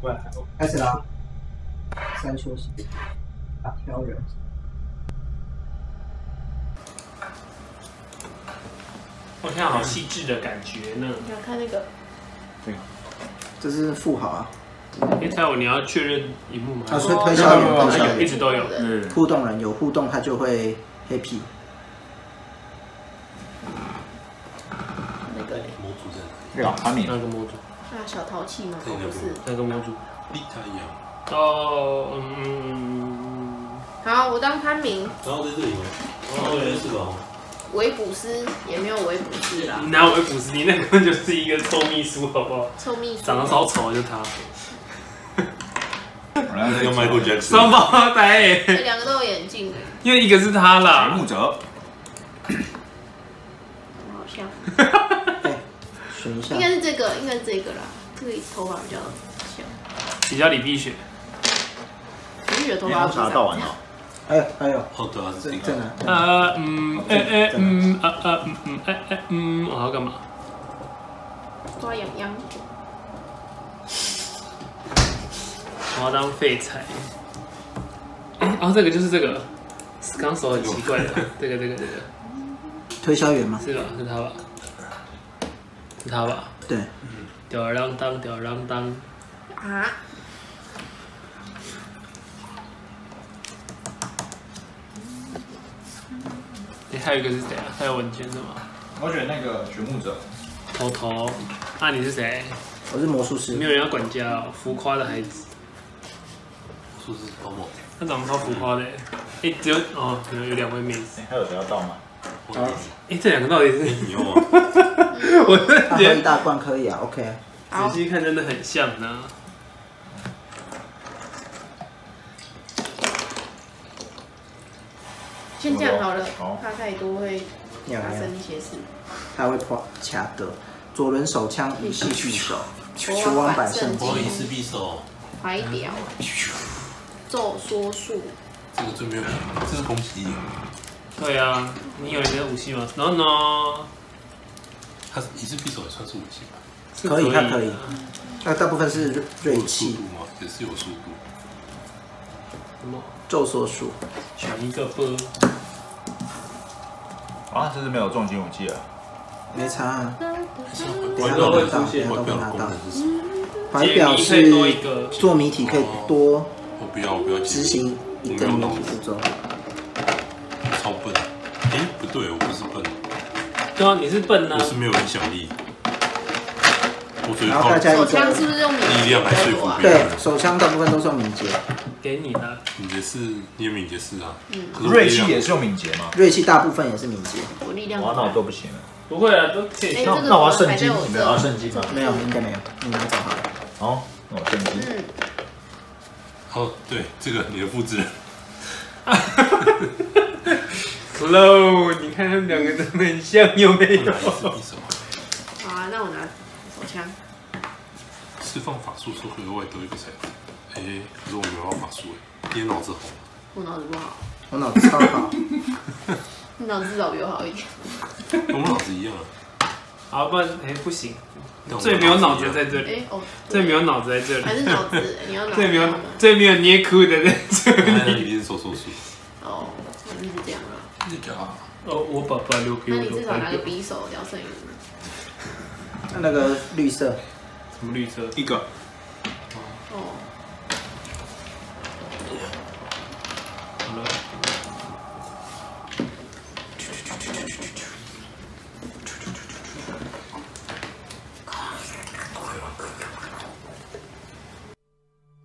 过来，开始啦。三休息，打挑人。我看好细致的感觉呢。你要看那个，这是富豪啊，哎，猜我你要确认荧幕吗？啊，所以推销员，推销员，一直都有。嗯，互动人有互动，他就会 happy。那个模组在哪对啊，他那个模组，那小淘气吗？不是。那个模组。里？它一样。哦，嗯嗯好，我当潘明，然后在这里吗？哦，原来是吧？维普斯也没有维普斯啦你，，哪有维普斯？你那根本就是一个臭秘书，好不好？臭秘书。长得超丑，就他。我来那个 Michael Jackson。双胞胎两个都有眼镜的，因为一个是他节啦目，者，好像。应。该是这个，应该是这个啦，这个头发比较小。比较李碧雪。李碧雪的头发不是查到完了，哎，还有哦，对啊，是这个。这这哪？呃嗯哎哎嗯呃呃嗯嗯哎哎嗯，我要干嘛？抓痒痒。我要当废柴。哎，哦，这个就是这个，刚手很奇怪的，这个这个这个，推销员吗？是吧？是他吧？是他吧？对，吊儿郎当，吊儿郎当。啊，哎，还有一个是谁啊？还有文娟是吗？我选那个掘墓者，头头，啊，你是谁？我是魔术师没师。有人要管家哦，浮夸的孩子，说是包某。他长得超浮夸的。哎，只有哦，可能有两位妹子。哎还有谁要到吗？好，哎，这两个到底是？你有啊？我真的他喝觉得一大罐可以啊，OK。好仔，细看真的很像呢。先这样好了好，怕太多会发生一些事。他会破卡的。左轮手枪以戏聚手，国球王王反胜百胜机我一次匕首，怀表，咒说术，这个最没有，这是攻击力。对啊，你有你的武器吗？No No，它是一次匕首也算是武器吧？可以，他的可以。那大部分是锐有速气度、吗？也是有速度。什么？咒缩术。选一个波。啊，这是没有重金武器啊。没差啊。怀怀表会等下都拿到，出现等下都会拿到怀表。是做谜题可以多我不要，我不要执行一个谜题步骤。超笨。哎，不对，我不是笨，对啊，你是笨啊我。是没有影响力。我只会然后靠手大家一个枪是不是用敏力量来说服别对人。手枪大部分都是用敏捷，给你的，敏捷是，你有敏捷是啊。嗯可是我锐力量气也是用敏捷吗？锐气大部分也是敏捷。我力量哇，那我都不行了。不会啊，都可以哎。那这个那我要圣经，还在我你们要这圣经吗？没有，应该没有，你拿走好了。好，那我圣经。嗯，哦，对，这个你的复制人，Hello，你看他们两个真的很像，有没有啊，那我拿手枪，释放法术时会额外得一个彩蛋。哎，可是我没有法术哎，你的脑子好。我脑子不好，我脑子超好，你脑子至少比我好一点。跟我脑子一样啊。好，不然哎不行，最没有脑子在这哎里，哦，最没有脑子在这里，还是脑子，你要脑子 最没有最没有捏哭的在这那里。一定是手手术。哦，就是这样啊。那个啊，哦，我爸爸留给那我那你至少拿个匕首聊胜于无。那个绿色，什么绿色？一个，哦，好了，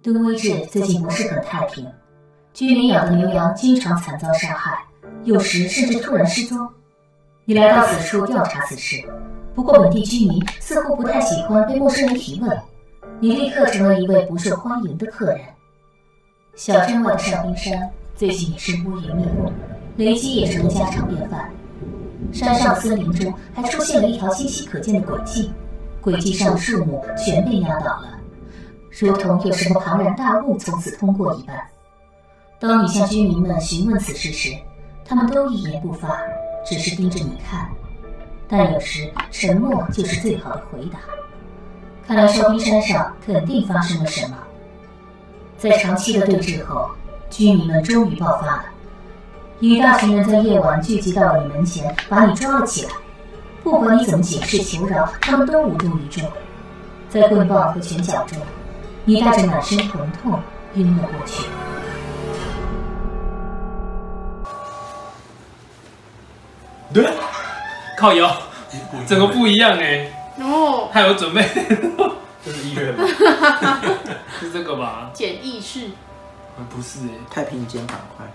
都威治最近不是很太平，居民养的牛羊经常惨遭杀害，有时甚至突然失踪。你来到此处调查此事，不过本地居民似乎不太喜欢被陌生人提问，你立刻成了一位不受欢迎的客人。小镇外的上冰山最近也是乌云密布，雷击也成了家常便饭。山上森林中还出现了一条清晰可见的轨迹，轨迹上的树木全被压倒了。如同有什么庞然大物从此通过一般。当你向居民们询问此事时，他们都一言不发，只是盯着你看。但有时沉默就是最好的回答。看来烧冰山上肯定发生了什么。在长期的对峙后，居民们终于爆发了。一大群人在夜晚聚集到了你门前，把你抓了起来。不管你怎么解释求饶，他们都无动于衷。在棍棒和拳脚中，你带着满身疼痛晕了过去。对，靠腰，诶不一样整个不一样哎，哦，还有准备，这是医院吗？是这个吧？简易式。啊，不是哎，太平间板块，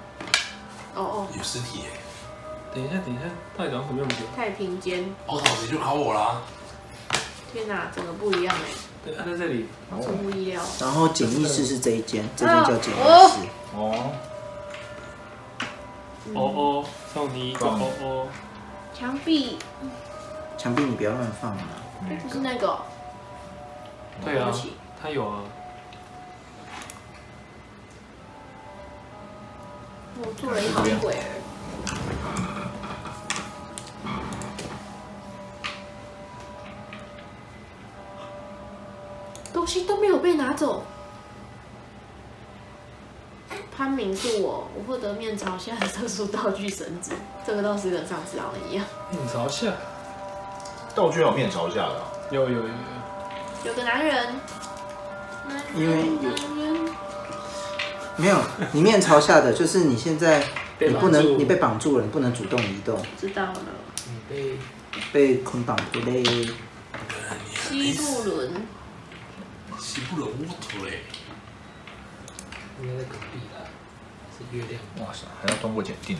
哦哦，有尸体耶！等一下，等一下，到底长什么样子？太平间。我操，你就考我啦！天哪，整个不一样哎，对，它在这里。出乎意料。然后简易室是这一间，这间叫简易哦室。哦，哦哦，送你一个哦哦。墙壁，墙壁你不要乱放啊！哎，不是那个哦。对啊对不起，它有啊。我做了一行鬼儿。东西都没有被拿走。潘明是我，我获得面朝下的特殊道具绳子，这个倒是跟上次好像一样。面朝下。道具有面朝下的啊，有有有有。有个男人，男人因为有人没有，你面朝下的就是你现在你不能你被绑住了，你不能主动移动，知道了。你被被捆绑不累。西部伦，西部人乌头嘞，应该在隔壁啦，是月亮。哇塞，还要通过检定，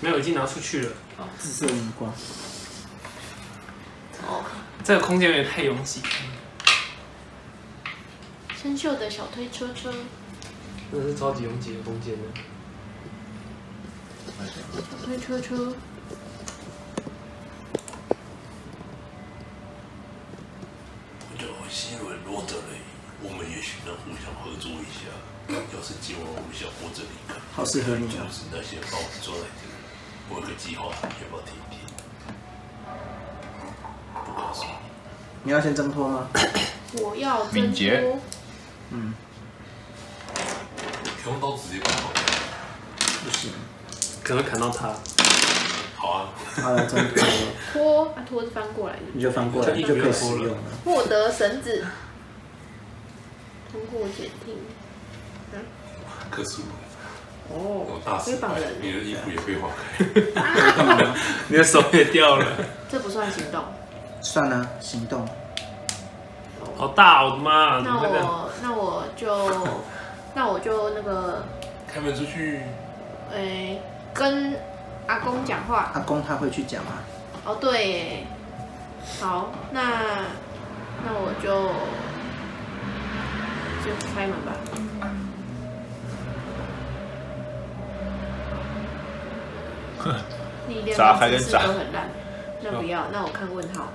没有，已经拿出去了。紫色无光，哦，这个空间有点太拥挤，生锈的小推车车，真的是超级拥挤的空间呢。小推车车，合作一下。要是今晚我们小波这里看，好适合你啊！就是那些把我们抓来的人，我有个计划，要不要听一听？不告诉你。你要先挣脱吗？我要挣敏捷脱。嗯，用刀直接砍好。不行。可能砍到他。好啊，好了，挣脱了，拖，啊拖是翻过来的。你就翻过来，你就可以使用了。获得绳子，通过检听。克苏鲁，哦我大失人，你的衣服也被划开。你的手也掉了，这不算行动。算啊，行动。好大！我的妈！那？我那我就那我就那个，开门出去，哎、跟阿公讲话。阿公他会去讲吗？哦，对耶，好，那那我就就开门吧。力量砸开跟姿势跟砸都很烂，那不要，那我看问号。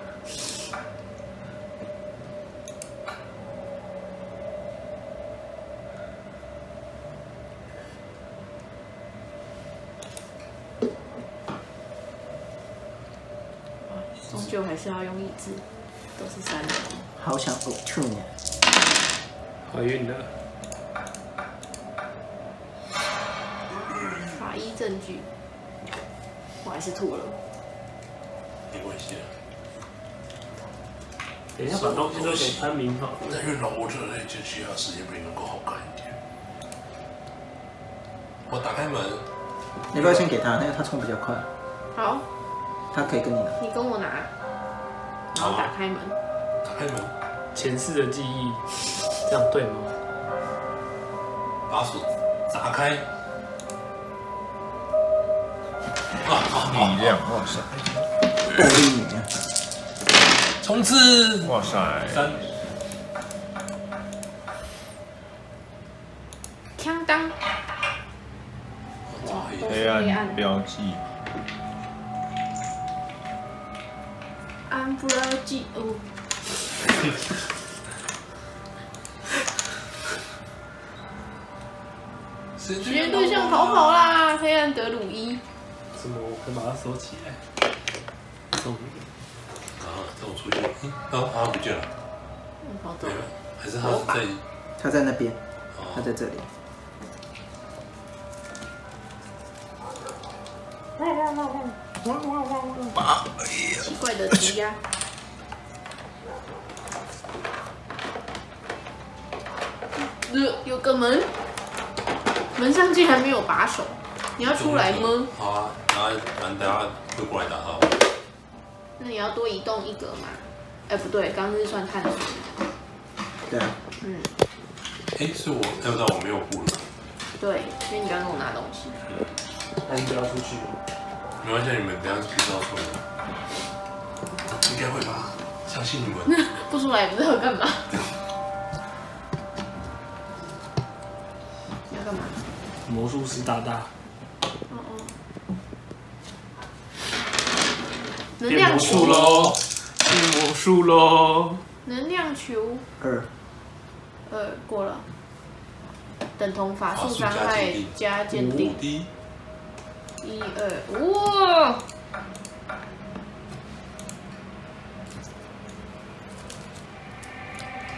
终究还是要用意志，都是三人。好想呕吐呢。怀孕了，法医证据，我还是吐了。没关系啊。等一下把东西都给潘明好。但愿老我这类就需要时间比能够好看一点。我打开门，你不要先给他，那个他冲比较快，好，他可以跟你拿。你跟我拿，然后打开门。打开门，前世的记忆，这样对吗？把锁砸开。啊啊！力量，哇塞，暴力女啊！冲刺！哇塞，三，锵当，哇，黑暗黑暗。标记，安布拉记哦，时实验对象逃跑啦！黑暗德鲁伊，什么？我可以把它收起来。送你。啊，这我出去，嗯，啊啊不见了，嗯，跑走了对了。，还是他是在他在那边，他哦，在这里。奇怪的鸡鸭。呃，有个门，门上竟然没有把手，你要出来吗？好啊，然后然后等下就过来打他。那你要多移动一格嘛？哎、不对，刚刚是算探索。对啊，嗯，哎，是我，哎，那我没有布了，对，因为你刚刚跟我拿东西。那你不要出去。没关系，你们等下不知道出来，应该会吧？相信你们。不出来也不知道干嘛。魔术师大大哦哦。能变魔量球术，喽，变魔术喽。能量球，二呃，过了。等同法术伤害加鉴定，一，二，哇！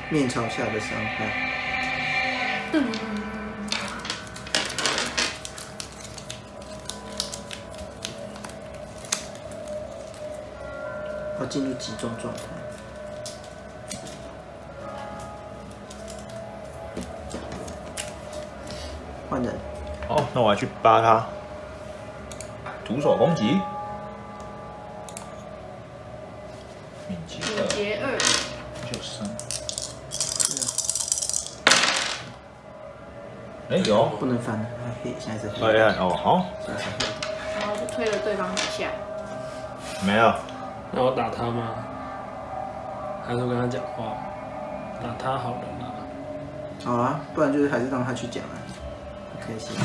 面朝下的伤害，要进入集中状态。换人，好，那我要去扒他，徒手攻击，敏捷敏二。捷二，九三，哎有，不能翻了，还黑，现在是黑。哎哎哦好，然后就推了对方一下。没有，那我打他吗？还是我跟他讲话？打他好了啦。好啊，不然就是还是让他去讲啊，不开心。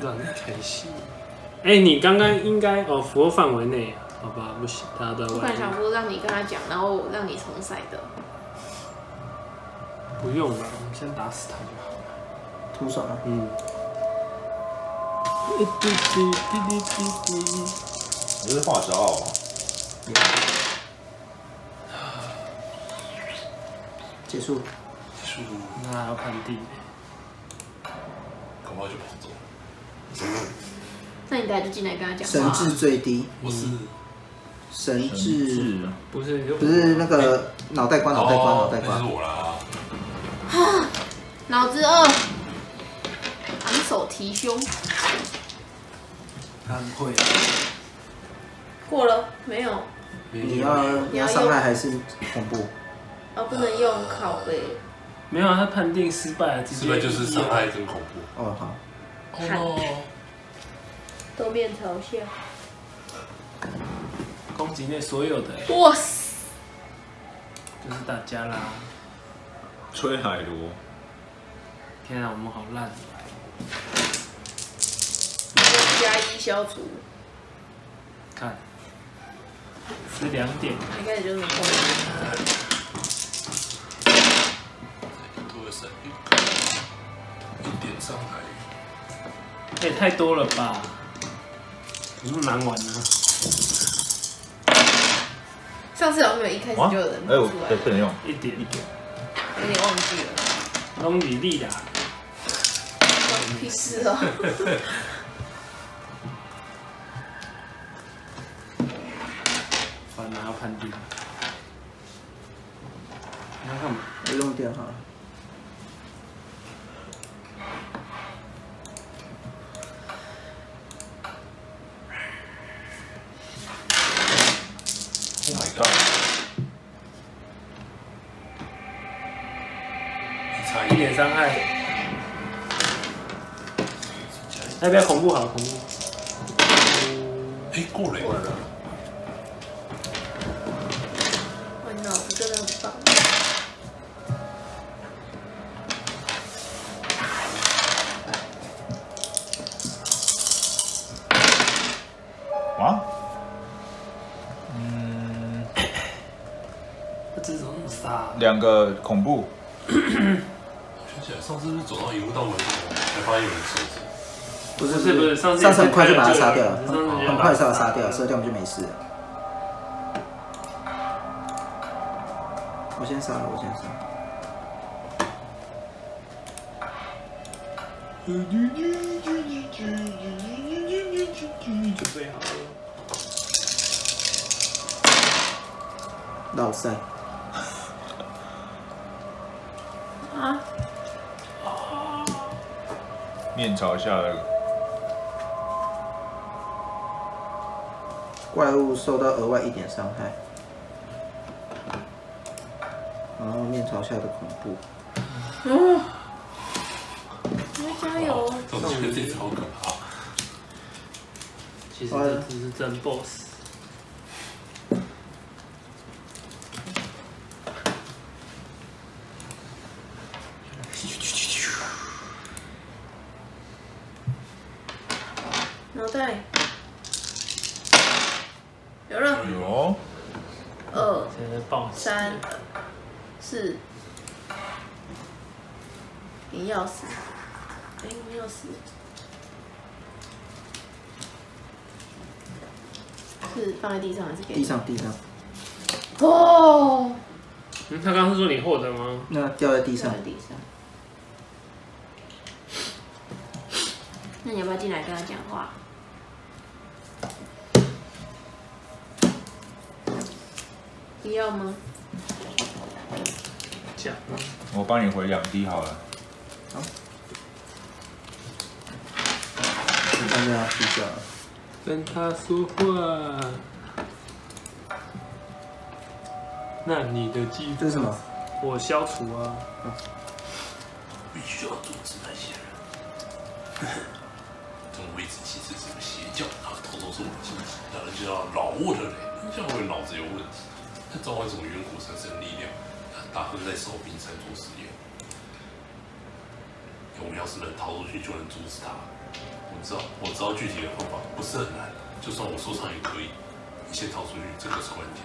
让你开心。哎、你刚刚应该哦，符合范围内，好吧？不行，大家都在外面我本来想。说让你跟他讲，然后让你重赛的。不用了，我们先打死他就好了。徒手啊，嗯。滴滴滴滴滴滴。你是画招啊，结束。输，那还要判定。搞不好就跑走。那你等下就进来跟他讲神。智最低，我是神神智智不是，不是那个脑袋瓜，脑袋瓜，脑袋瓜是。我啦。脑子二，昂首提胸，他很会。过了没有？你要你要伤害还是恐怖？哦，不能用拷贝。没有啊，他判定失败了，直接失败就是伤害跟恐怖。哦好，哦，都面朝下。攻击内所有的，哇塞！就是大家啦。吹海螺，天啊，我们好烂。加一消除，看，是两点，一开始就是没空。多了三点，一点伤害。也、太多了吧？有那么难玩呢、上次有没有一开始，就有人哎我跑出来对，不能用，一点一点，有点忘记了。龙比利啦，关你屁事哦！反正要判定。你要干嘛？我用掉好了。，Oh my god，一点伤害。要不要恐怖好？恐怖。哎，过了耶，我恐怖！上次是走到一路到门口才发现有人设置？不是，不是，上次很快就把他杀掉，很快杀杀掉，杀掉我们就没事了。我先杀了，我先杀。准备好了，倒下。面朝下的怪物受到额外一点伤害，然后面朝下的恐怖。啊！加油！总觉得这超可怕。其实这只是真 boss。掉在地上。地上。那你要不要进来跟他讲话？不要吗？讲。我帮你回两滴好了。好。我帮他睡觉了。跟他说话。那你的技术？这是什么？我消除啊，必须要阻止那些人。这个位置其实是个邪教，他偷偷送我进去，然后就要老握着嘞，这样会脑子有问题。他召唤什么远古神圣力量，大算在手冰山做实验。我们要是能逃出去，就能阻止他。我知道，我知道具体的方法不是很难，就算我受伤也可以。你先逃出去，这个是关键。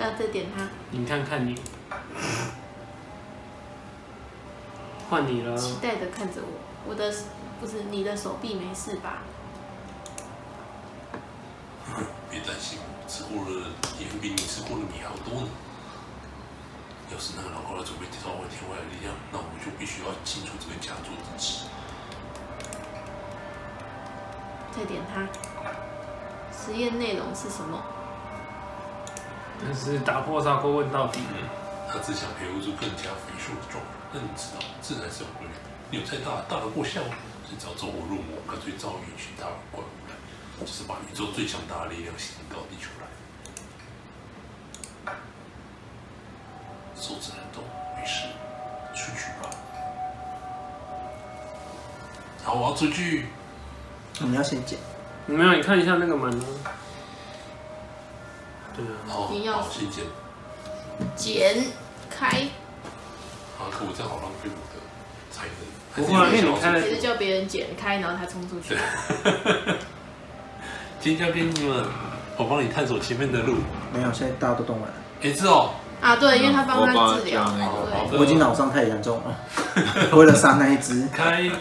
要再点它。你看看你，换你了。期待的看着我，我的不是你的手臂没事吧？别担心，吃过的盐比你吃过的米还要多呢。要是那个老高要准备得到我天外的力量，那我们就必须要清除这个家族的气。再点它。实验内容是什么？但是打破砂锅问到底，他只想培育出更加肥硕的状。那你知道自然是有规律，你有再大，大的过效率，只要走火入魔，干脆造遇巨大怪物来，就是把宇宙最强大的力量吸引到地球来。手指能动没事，出去吧。好，我要出去。我们要先剪。没有，你看一下那个门。好，一定要去剪，剪开。啊，我这样好浪费我的才能。不过，因为你开了，其实叫别人剪开，然后他冲出去。今天编辑们，我帮你探索前面的路。没有，现在大家都动完了。也是哦。啊，对，因为他帮他治疗。我已经脑伤太严重了，为了杀那一只。开。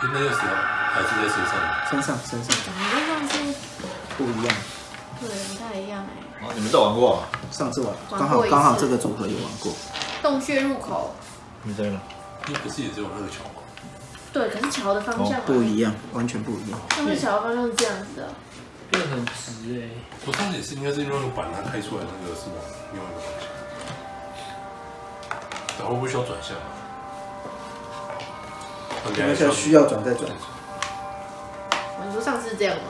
今天又死了，还是在身上？身上，身上。不一样。对，不太一样哎。哦，你们都玩过、啊？上次玩，刚好刚好这个组合有玩过。洞穴入口。你在哪？你不是也只有那个桥吗？对，可是桥的方向、不一样，完全不一样。上次桥的方向是这样子的。变得很直哎、我上次也是，应该是因为板它开出来那个是往另外一个方向。然后不需要转向吗、啊？等一下需要转再转。你说上次是这样吗？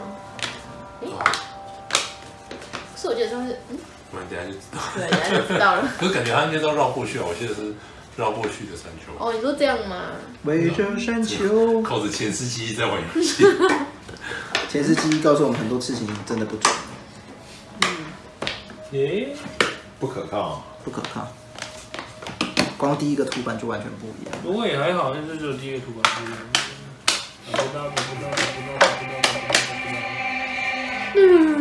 是我觉得上是，嗯，那等下就知道，对，等下就知道了。可是感觉他应该都绕过去啊，我记得是绕过去的山丘。哦，你说这样吗？围着山丘，靠着前世记忆在玩游戏。前世记忆告诉我们很多事情真的不准。嗯，诶，不可靠，不可靠。光第一个图版就完全不一样。不过也还好，那这就是第一个图版。不知道，不知道，不知道。 음.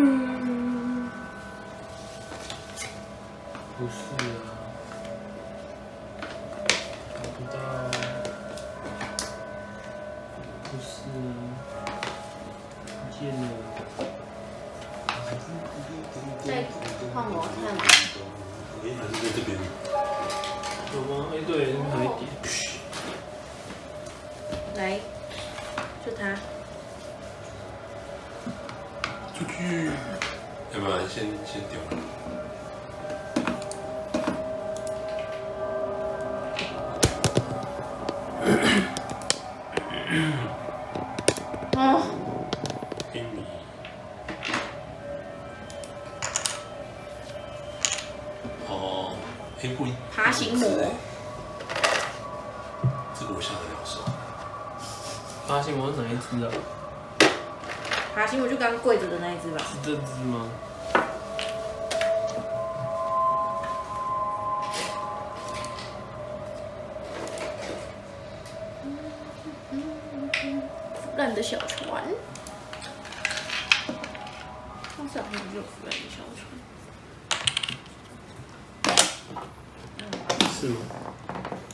烂的小船，上次好像就有腐烂的小船。是吗？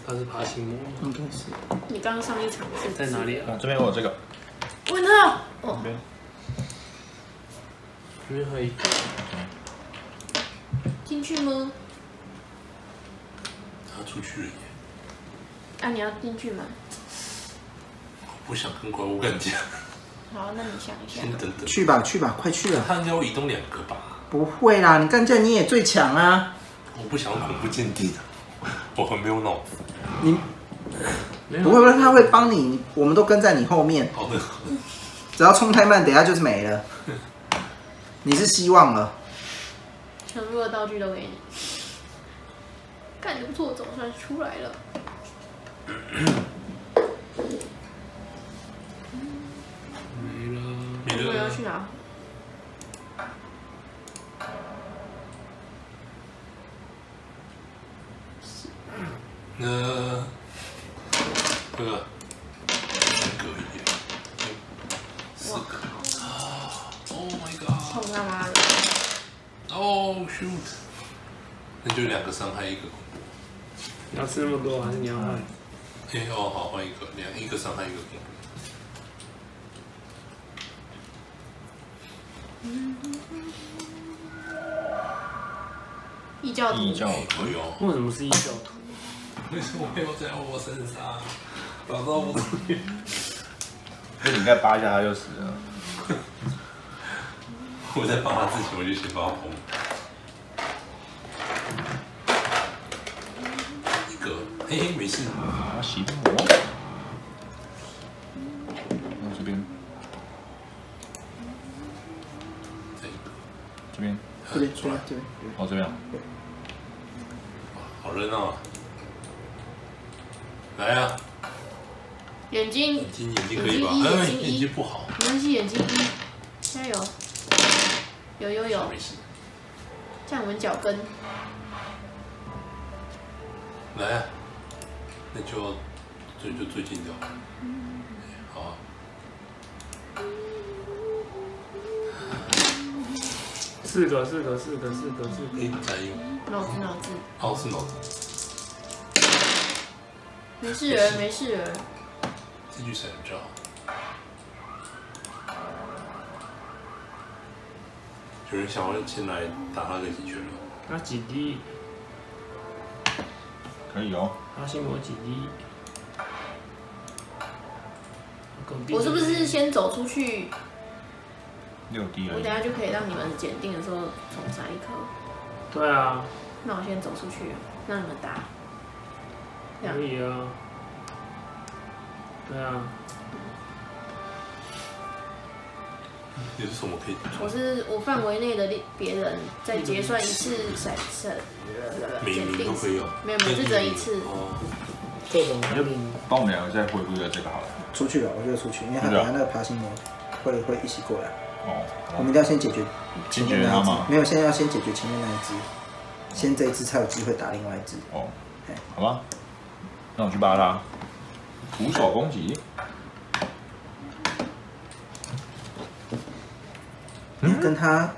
它是爬行魔吗？应该是。你刚刚上一场是在哪里啊？啊，这边我有这个，问他，哦，这边这边还有一个。进去吗？他出去了耶，啊，你要进去吗？不想跟怪物干架，好，那你想一下先。等等。去吧去吧，快去了。他应该会移动两个吧？不会啦，你干架你也最强啊！我不想要恐怖鉴定，我很没有脑子。你不会不会，他会帮你，我们都跟在你后面，好的，只要冲太慢，等一下就是没了。你是希望了，全部的道具都给你。干得不错，总算出来了。哪？那这个三个四哇个靠！啊！Oh my 操 god！他妈的！哦、shoot！那就两个伤害一个恐怖。你要吃那么多还是你要换？哎、哦，好，换一个，两一个伤害一个恐怖。异教徒，异教哎呦，为什么是异教徒？为什么要在我身上？打到我这里。那你再扒一下他就死了。我在帮他之前，我就先帮他捧。一个，嘿嘿，没事。爬行魔，出来边，这边。哦这边，好热闹啊！来啊，眼睛眼睛眼睛可以吧？眼睛一哎，眼睛一眼睛不好，没关系，眼睛一，加油！有有有，没事。站稳脚跟。来啊，那就这就最近的。好啊，四个，四个，四个，四个，四个。哎，再用，脑子脑子，哦是脑子，没事人没事人。这句才比较好。有人想要进来打那个几圈了？他几滴？可以哦。他心魔几滴？我是不是先走出去？六滴而已我等。下就可以让你们检定的时候重杀一颗。对啊，那我先走出去，让你们打。可以啊。对啊，有什么可以？我是我范围内的别人再结算一次骰骰每检定名都可以有，没有每次，只能一次。哦，这种那就帮我们两个再恢复一下这个好了。出去了，我觉得出去，因为他等下那个爬行魔会会一起过来，哦，我们一定要先解决前面那一只。先解决他吗，没有，现在要先解决前面那一只，先这一只才有机会打另外一只。哦，好吧，那我去扒他，徒手攻击，你跟他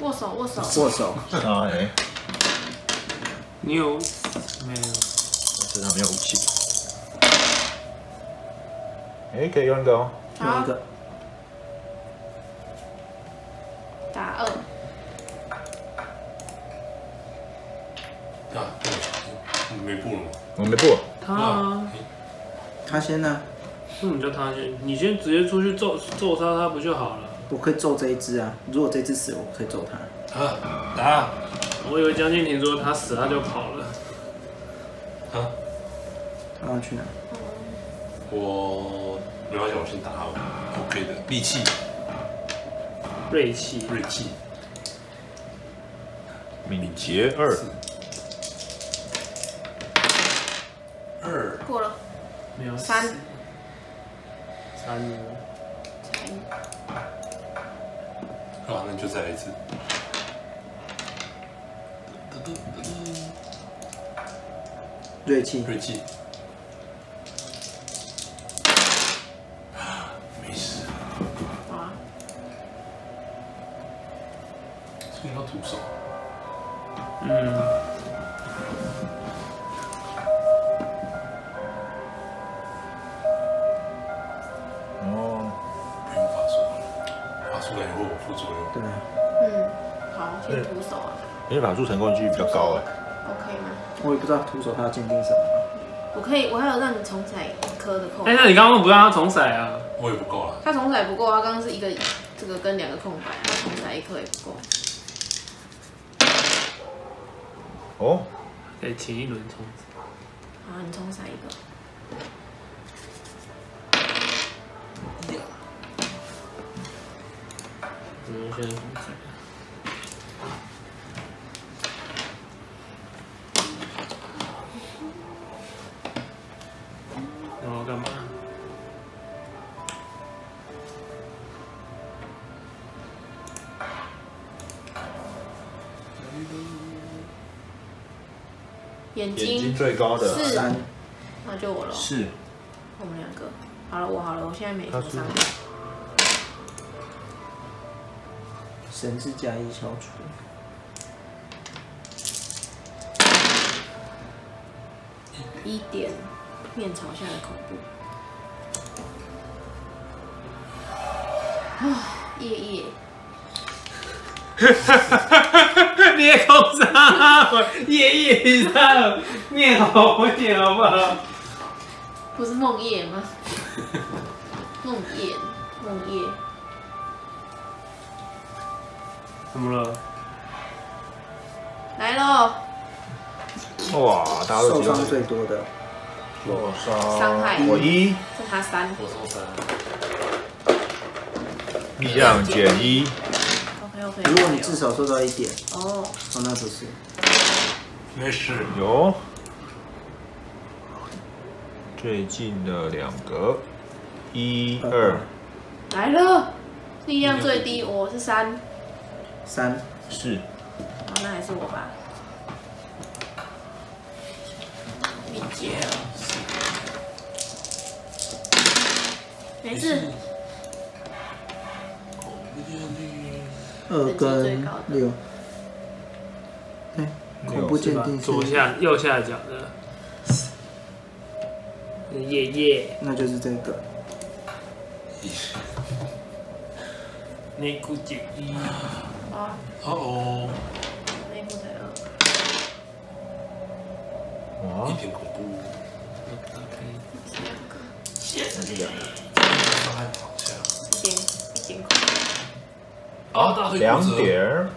握手握手，握手，啊哎，你有？没有？身上没有武器。哎，可以用一个哦。用一，个打二，啊，你没布了吗？我没布，他啊，他先呢，为什么叫他先？你先直接出去揍揍杀，他不就好了？我可以揍这一只啊。如果这只死了，我可以揍他。啊，打我以为江建廷说他死他就跑了。啊！他要去哪？我没关系，我先打我 OK 的利器锐气，锐气。敏捷二，二。过了，没有。三。三。呢？才一啊，那就再来一次。锐气，锐气，徒手。嗯，哦，不用法术了，法术感觉会有副作用。对啊，嗯，好，先徒手啊因为法术成功率比较高哎。，OK 吗？我也不知道徒手他要鉴定什么。我可以，我还有让你重彩一颗的空哎、，那你刚刚不让他重彩啊？我也不够了，他重彩不够，他刚刚是一个这个跟两个空白，他重彩一颗也不够。哦，可以前一轮重骰。好，你重踩一个。最高的是三，那就我了，是我们两个。好了，我好了，我现在没他是受伤。神是加一消除。一点面朝下的恐怖。啊，夜夜，你也空杀，夜夜以上，念好一点好不好？不是梦夜吗？梦魇，梦夜，怎么了？来喽！哇，大家都受伤最多的，受伤伤害我一这他三我受伤。力量减一，，OK OK。如果你至少受到一点，哦，哦，那不是。没事，有最近的两个，一二。来了，力量最低，我是三，三，四，好，那还是我吧。敏捷，没事，二跟六。哎，恐怖鉴定是，左下右下角的夜夜。那就是这个。内裤减一，啊，哦哦，内裤才二，哇一，点恐怖，是两个，伤害跑下。一点一点恐啊，大腿两点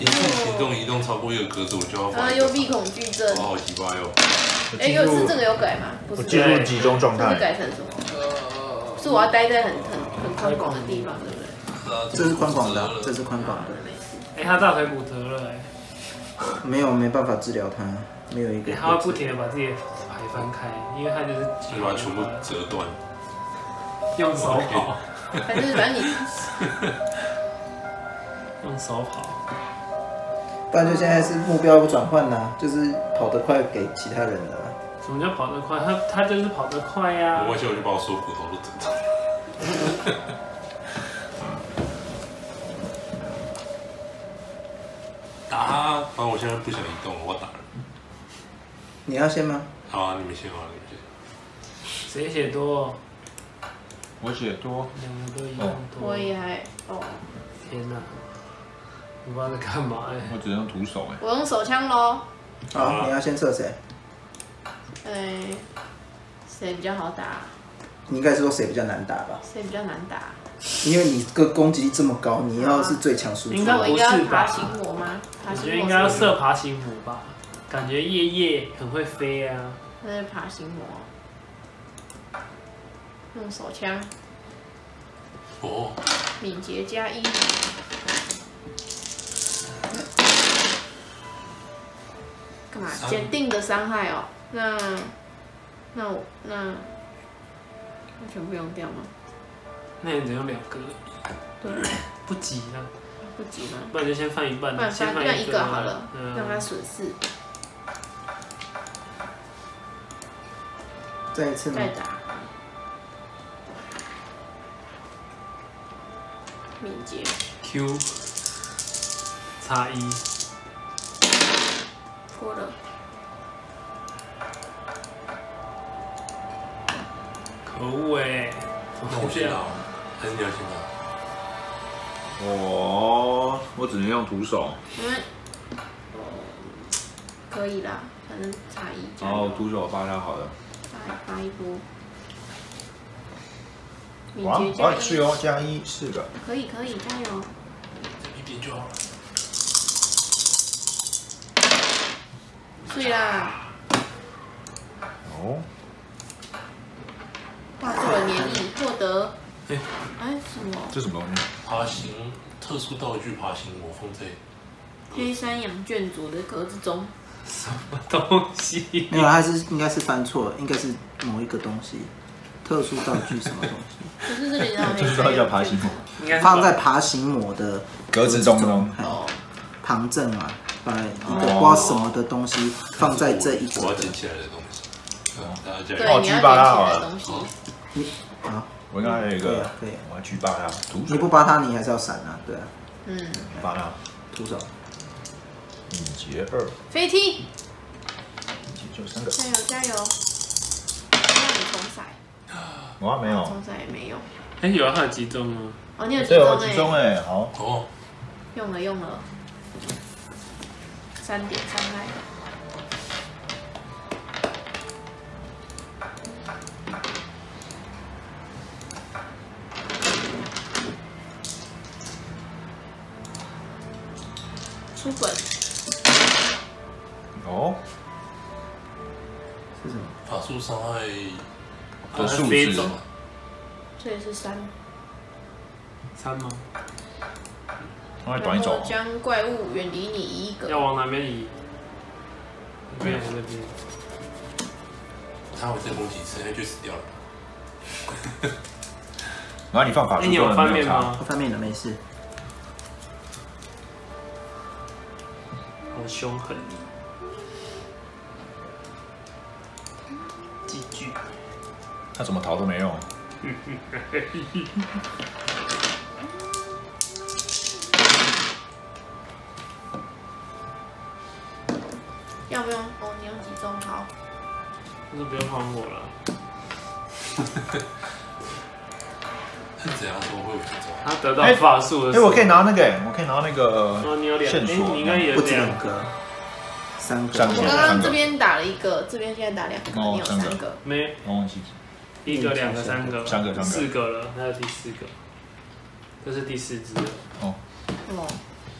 一次行动移动超过一个格子，我就要怖。啊，幽闭恐惧症我，好奇怪哟。哎，有是这个有改吗？不是，我进入集中状态，改成什么？是我要待在很很很宽广的地方，对不对？这是宽广的啊，这是宽广的。哎、他大腿骨折了、哎没有没办法治疗他，没有一个哎，。他会不停的把自己的牌翻开，因为他就是就把它全部折断。用手跑，反正反正你用手跑。不然就现在是目标转换啦，就是跑得快给其他人的啊。什么叫跑得快？他他就是跑得快呀、没关系，我就把我所有骨头都整断。打他，反正我现在不想移动了，我打人。你要先吗？好啊，你们先啊，你们先。谁写多？我写多，两个都一样多。我也还哦，天哪！我不知道在干嘛哎。我只能用徒手哎。我用手枪喽。好，你要先射谁？哎，谁比较好打？你应该是说谁比较难打吧？谁比较难打？因为你个攻击力这么高，你要是最强输出应该那我爬行魔吗？爬我行魔觉得应该要射爬行魔吧，感觉夜夜很会飞啊。那是爬行魔。用手枪，哦，敏捷加一。干嘛？三检定的伤害哦。那那我那那全部用掉吗？那你只用两个，对，不急了，不急吗？不然就先放一半，不然先放一个个好了，嗯让它损失，再一次吗再？打。敏捷，Q 差一，可恶哎！那我先打，还是你要先打？我我只能用徒手，因为哦，可以啦，反正差一加然后油，徒手扒他好了。发发一波。敏哇，捷加哇，是，哦，加一四个。可以可以加油。一点就好了。对啦，哦，哇，这个免疫获得，哎哎什么？这什么？东西？爬行特殊道具，爬行魔放在黑山羊卷组的格子中，什么东西？没有，他是应该是翻错了，应该是某一个东西，特殊道具什么东西，可是这里叫黑这山羊叫爬行魔。应该是放在爬行魔的格子中中。旁证嘛，把一个哦。不知道什么的东西放在这一我要捡起来的东西。对，油！你要举把它好了捡起来的东西，啊，我刚才有一个可以啊可以啊，我要举扒他，你不手扒他，你还是要闪啊，对啊，嗯，扒它，徒手。敏捷二，飞踢，敏捷就三个。加油加油，让你重骰，我还没有。重骰也没用，哎，有啊，他有集中吗？哦，你有集对，我中集中哎，哎，好，哦，用了用了，三点伤害，出本，哦，是什么？法术伤害的数字。飞走这也是三，三吗？他会短一走然后。将怪物远离你一个，要往哪边移？那边还是这边？他会再攻击一次，那就死掉了。然后你放法哎，术你有。翻面吗？我翻面的，没事。好凶狠！几句。他怎么逃都没用。要不用？哦，你用集中好，那不用还我了。是怎样说会有集中？他得到法术的哎，我可以拿那个哎，我可以拿那个哦，你有两，哎，线索你应该有不止两两个，三个。我刚刚这边打了一个，这边现在打两个，你有哦三个没我忘记。一个、两个、三个，三个三个四个了，还有第四个，这是第四只了，哦，哦，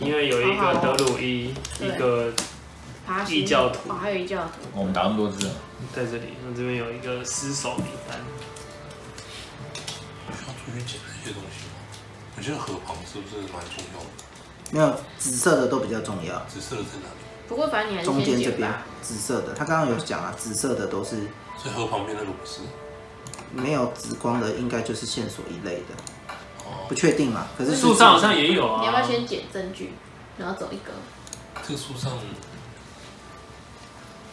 因为有一个德鲁伊，一个爬行异教徒哦，还有异教徒，我们打那么多只了，在这里，那这边有一个失手名单，需要出去捡这些东西吗？我觉得河旁是不是蛮重要的？没有，紫色的都比较重要。紫色的在哪里？不过反正你还是中先间这边吧。紫色的，他刚刚有讲啊，紫色的都是所以河旁边那个不是？没有紫光的，应该就是线索一类的，哦不，确定嘛。可是树上好像也有啊。你要不要先捡证据，然后走一个？这个树上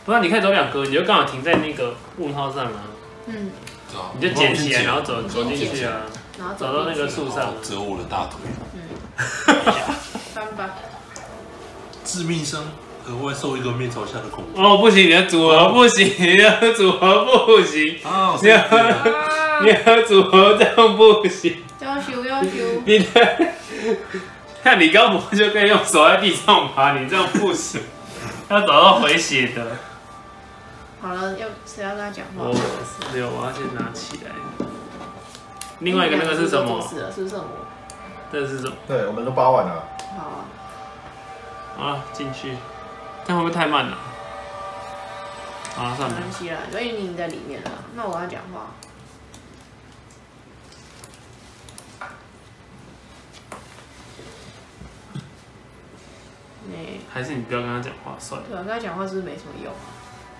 不然你可以走两格，你就刚好停在那个问号上啊，嗯，你就捡起来，然后走走进去啊，然后走到那个树上，折我的大腿。嗯翻吧。致命伤，额外受一个面朝下的恐怖。哦，不行，你的组合不行，你的组合不行，哦，你的 你的组合这样不行。要求要求，你的，看你刚不就可以用手在地上爬，你这样不行，要找到回血的。好了，要谁要跟他讲话我？没有，我要先拿起来。另外一个那个是什么？是不是剩我？这是什么？对，我们都八完了。好啊，啊，进去，这样会不会太慢了？啊，算了，没关系啦，所以你在里面了。那我要讲话。哎，还是你不要跟他讲话算了。对啊，跟他讲话是不是没什么用啊？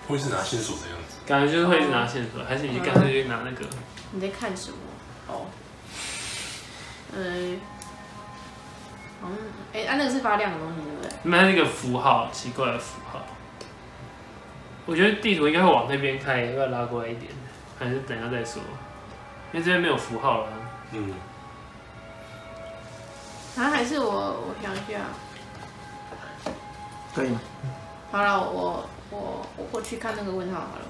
会是拿线索的样子。感觉就是会一直拿线索，还是你就干脆就拿那个？你在看什么？哦，嗯，好像，哎、啊，那个是发亮的东西，对不对？没有那个符号，奇怪的符号。我觉得地图应该会往那边开，要不要拉过来一点？还是等一下再说？因为这边没有符号了。嗯，啊，还是我，我想一下。可以吗？好了，我我我过去看那个问号好了。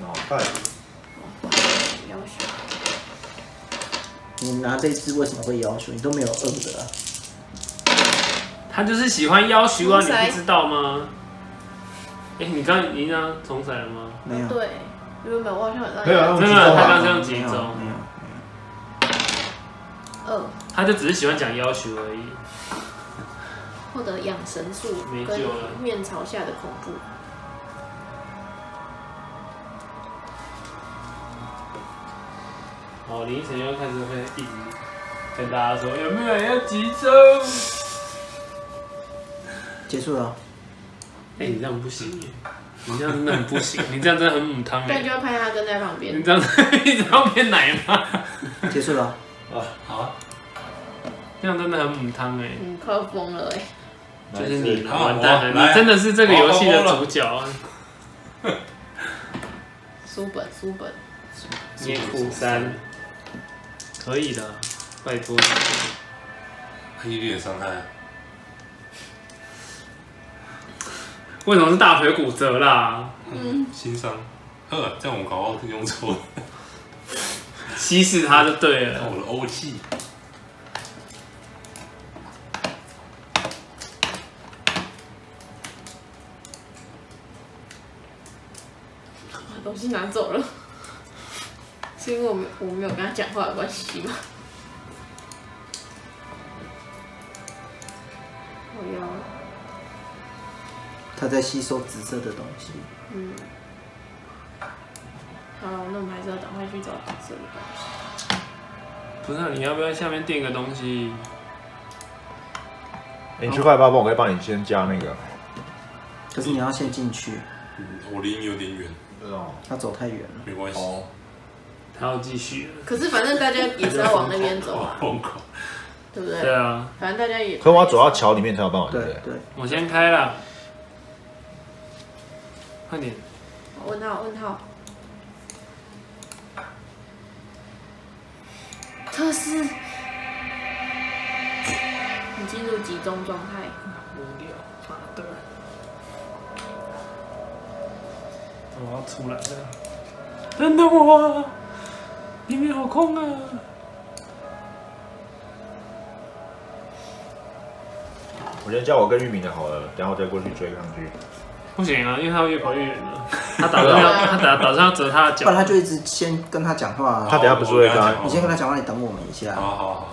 脑袋，要求你拿这一支为什么会要求？你都没有二的啊？他就是喜欢要求啊，你不知道吗？哎、你刚你刚重载了吗？没有，对，因为没有，我好像有让没有他刚这样没有，集中，没有。二他就只是喜欢讲要求而已。获得养神术跟没救了面朝下的恐怖。哦，凌晨又开始会一直跟大家说有没有人要集中？结束了哦。哎、你这样不行耶，你这样真的很不行，你这样真的很母汤但就哎，要拍他跟在旁边你。这样一直要变奶妈，结束了哦。啊，好啊，这样真的很母汤哎。嗯，快要疯了哎、就是你好完蛋了，你真的是这个游戏的主角啊！书本书本，捏苦三，可以的，拜托。你。一点伤害。为什么是大腿骨折啦？嗯，心伤。呵，这样我搞不好用错了。稀释它就对了。我的。欧气。把东西拿走了，是因为我没我没有跟他讲话的关系吗？我要，他在吸收紫色的东西。嗯，好，那我们还是要赶快去找紫色的东西。不是、啊，你要不要下面垫个东西？欸你去快八帮我可以帮你先加那个。可是你要先进去，嗯，我离你有点远，哦。他走太远了。没关系。哦。他要继续了。可是反正大家也是要往那边走啊，疯狂。对不对？对啊，反正大家也。可我要走到桥里面才有办法，对不对？对对，我先开了，快点。问号问号。特斯，你进入集中状态。我要出来了，等等我啊！里面好空啊！我先叫我跟玉明的好了，然后再过去追上去。不行啊，因为他会越跑越远了。他打 算要，他打打算要折他的脚。不然他就一直先跟他讲话啊。他等下不是会跟他你先跟他讲话，你等我们一下，好好好好。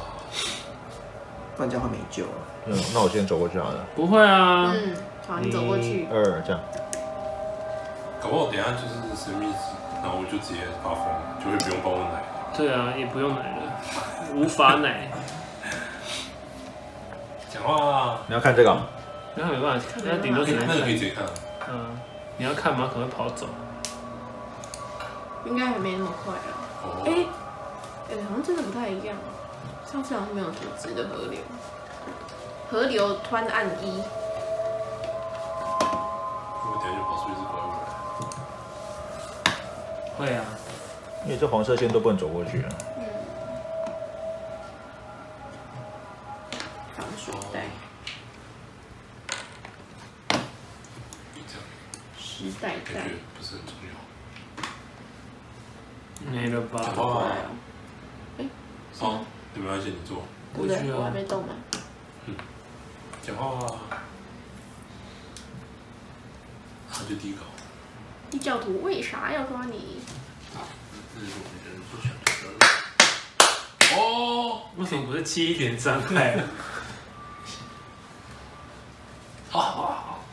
不然这样会没救了。嗯，那我先走过去好了。不会啊，嗯，好，你走过去。二这样，搞不好等一下就是神秘子，然后我就直接发疯，就会不用帮我奶。对啊，也不用奶了，无法奶。讲话啊，你要看这个啊？那没办法，那顶多只能那个可以看。直接看啊。嗯，你要看吗？可能会跑走。应该还没那么快啊。哦，哎、哎、好像真的不太一样。上次好像没有组织的河流，河流湍岸一，会啊，因为这黄色线都不能走过去啊。点伤害啊？好好好。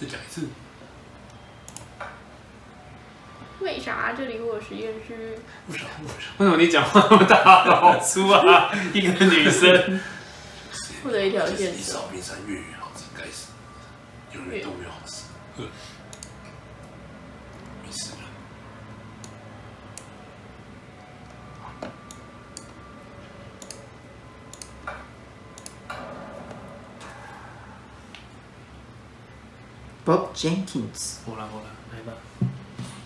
再讲一次。为啥这里我实验室？为啥？为啥？为什么你讲话那么大老粗啊？一个女生，或者一条这是线一扫冰山月月好吃，该死，永远都没有好事。呵，没事了。Bob Jenkins，好了好了，来吧，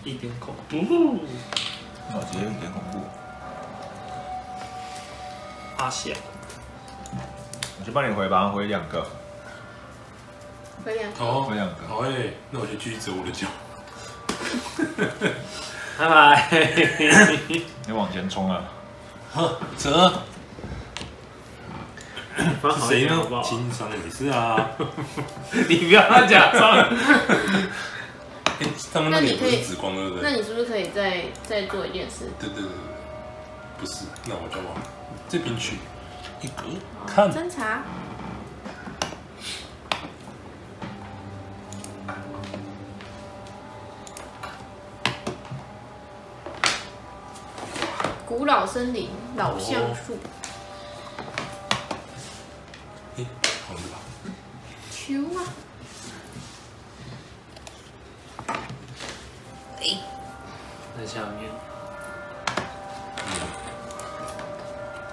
一点恐怖，脑子有点恐怖。阿翔，我去帮你回吧，回两个，回两个好，回两个。好哎，那我就继续折我的脚。拜拜。你往前冲啊！呵，折。放好一谁呢点好不？好？轻伤没事啊。你不要假装。哎，他们那里不是紫光对不对？那你是不是可以再再做一件事？对对对对，不是，那我就往这边去。一格好看，侦查。古老森林，老橡树，哎，球啊！在下面，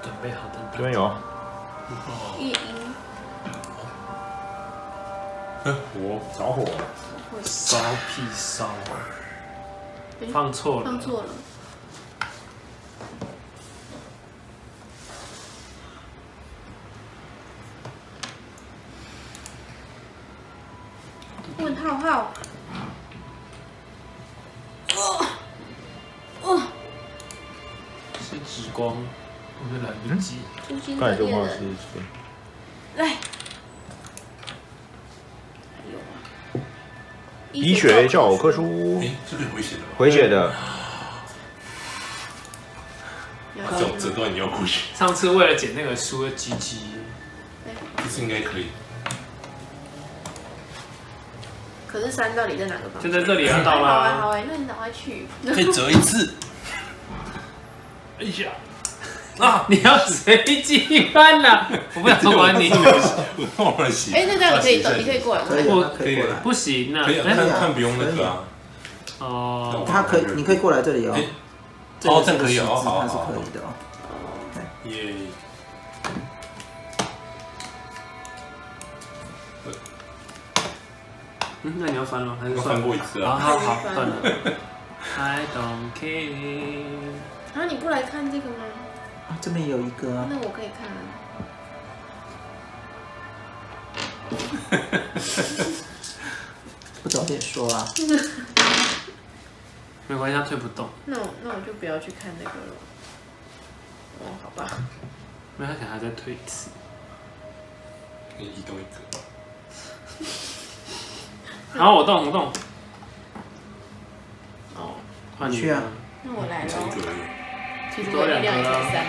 准备好的。这边有，夜莺，我着火。了。会烧屁烧，放错了，放错了。初心刚才的猎这话是人，来，还有啊，医学教科书哎，这是回血的吗？回血的，要这种折断你要过去，上次为了捡那个书的鸡鸡，这次应该可以。可是山到底在哪个方向？就在这里啊，到好啊好啦。哎，那你赶快去。可以折一次。哎呀，啊，你要随机翻啦！我不想管你，我忘了写。哎，那这样你可以走，你可以过来。可以我可以过来。不行啊。可以看看不用那个啊。哦，他可以，你可以过来这里哦哦这可以这个哦好十字它是好可以的哦。耶。嗯，那你要翻吗？还是？翻过一次啊。好好好，算了。I don't care。啊，你不来看这个吗？啊这边有一个啊，那我可以看啊。不早点说啊。没关系，他推不动，那我那我就不要去看那个了。哦，好吧。没有他可能还再推一次。可以移动一个。好，我动，我动。哦，换你去啊那我来喽。其实我力量也才三。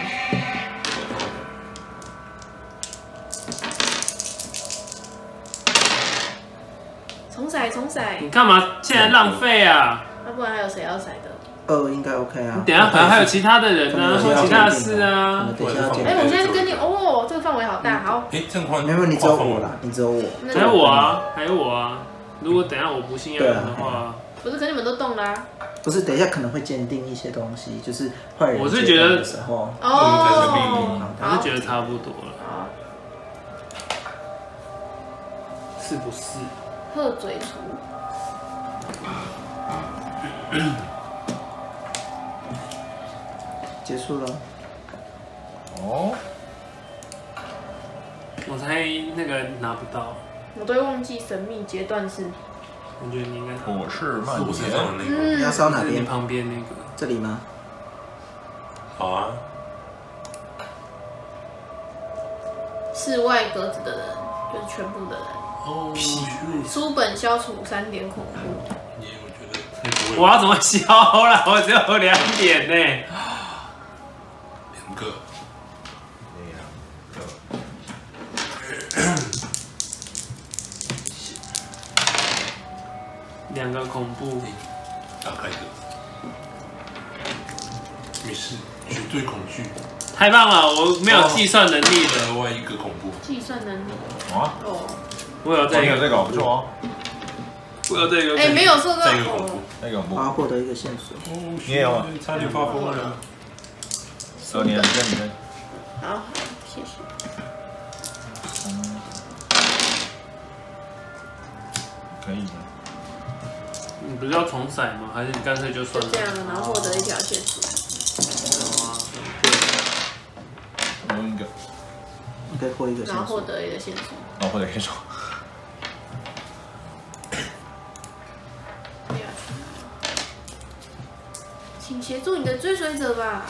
重骰重骰，你干嘛现在浪费啊？要不然还有谁要骰的？二应该 OK 啊。等下可能还有其他的人呢，可能或其他的事啊。等一下要检哎、定我现在跟你哦，这个范围好大，好，哎，这样换没有，你只有我啦，你只有我。那还有我啊，还有我啊。如果等下我不幸要人的话，不是，可你们都动啦、不是，等一下可能会鉴定一些东西，就是坏人我是觉得的时候，哦，我是觉得差不多了，好，是不是？鹤嘴厨，结束了。哦，我猜那个拿不到，我都会忘记神秘阶段是我觉得你应该我是是曼我身上的，那个。你要烧哪边？旁边那个。这里吗？好啊，室外格子的人，就是全部的人。哦，你书本消除三点恐怖，我觉得太不会我要怎么消了？我只有两点呢。两个，两个恐怖，打开的，没事，绝对恐惧，太棒了！我没有计算能力的，额外一个恐怖，计算能力。啊，哦。我有这个，这个这个不错哦，我有这个。哎、没有说到再一个恐怖。哦，，那个不我要获得一个线索。哦，你也有啊？差点发疯了，十二年，你跟你跟，好，谢谢。可以的，你不是要重骰吗？还是你干脆就算了？就这样，然后获得一条线索。好啊我用一个，你可以获一个线然后获索。得一个线索。然后或者可以说，不要去请协助你的追随者吧。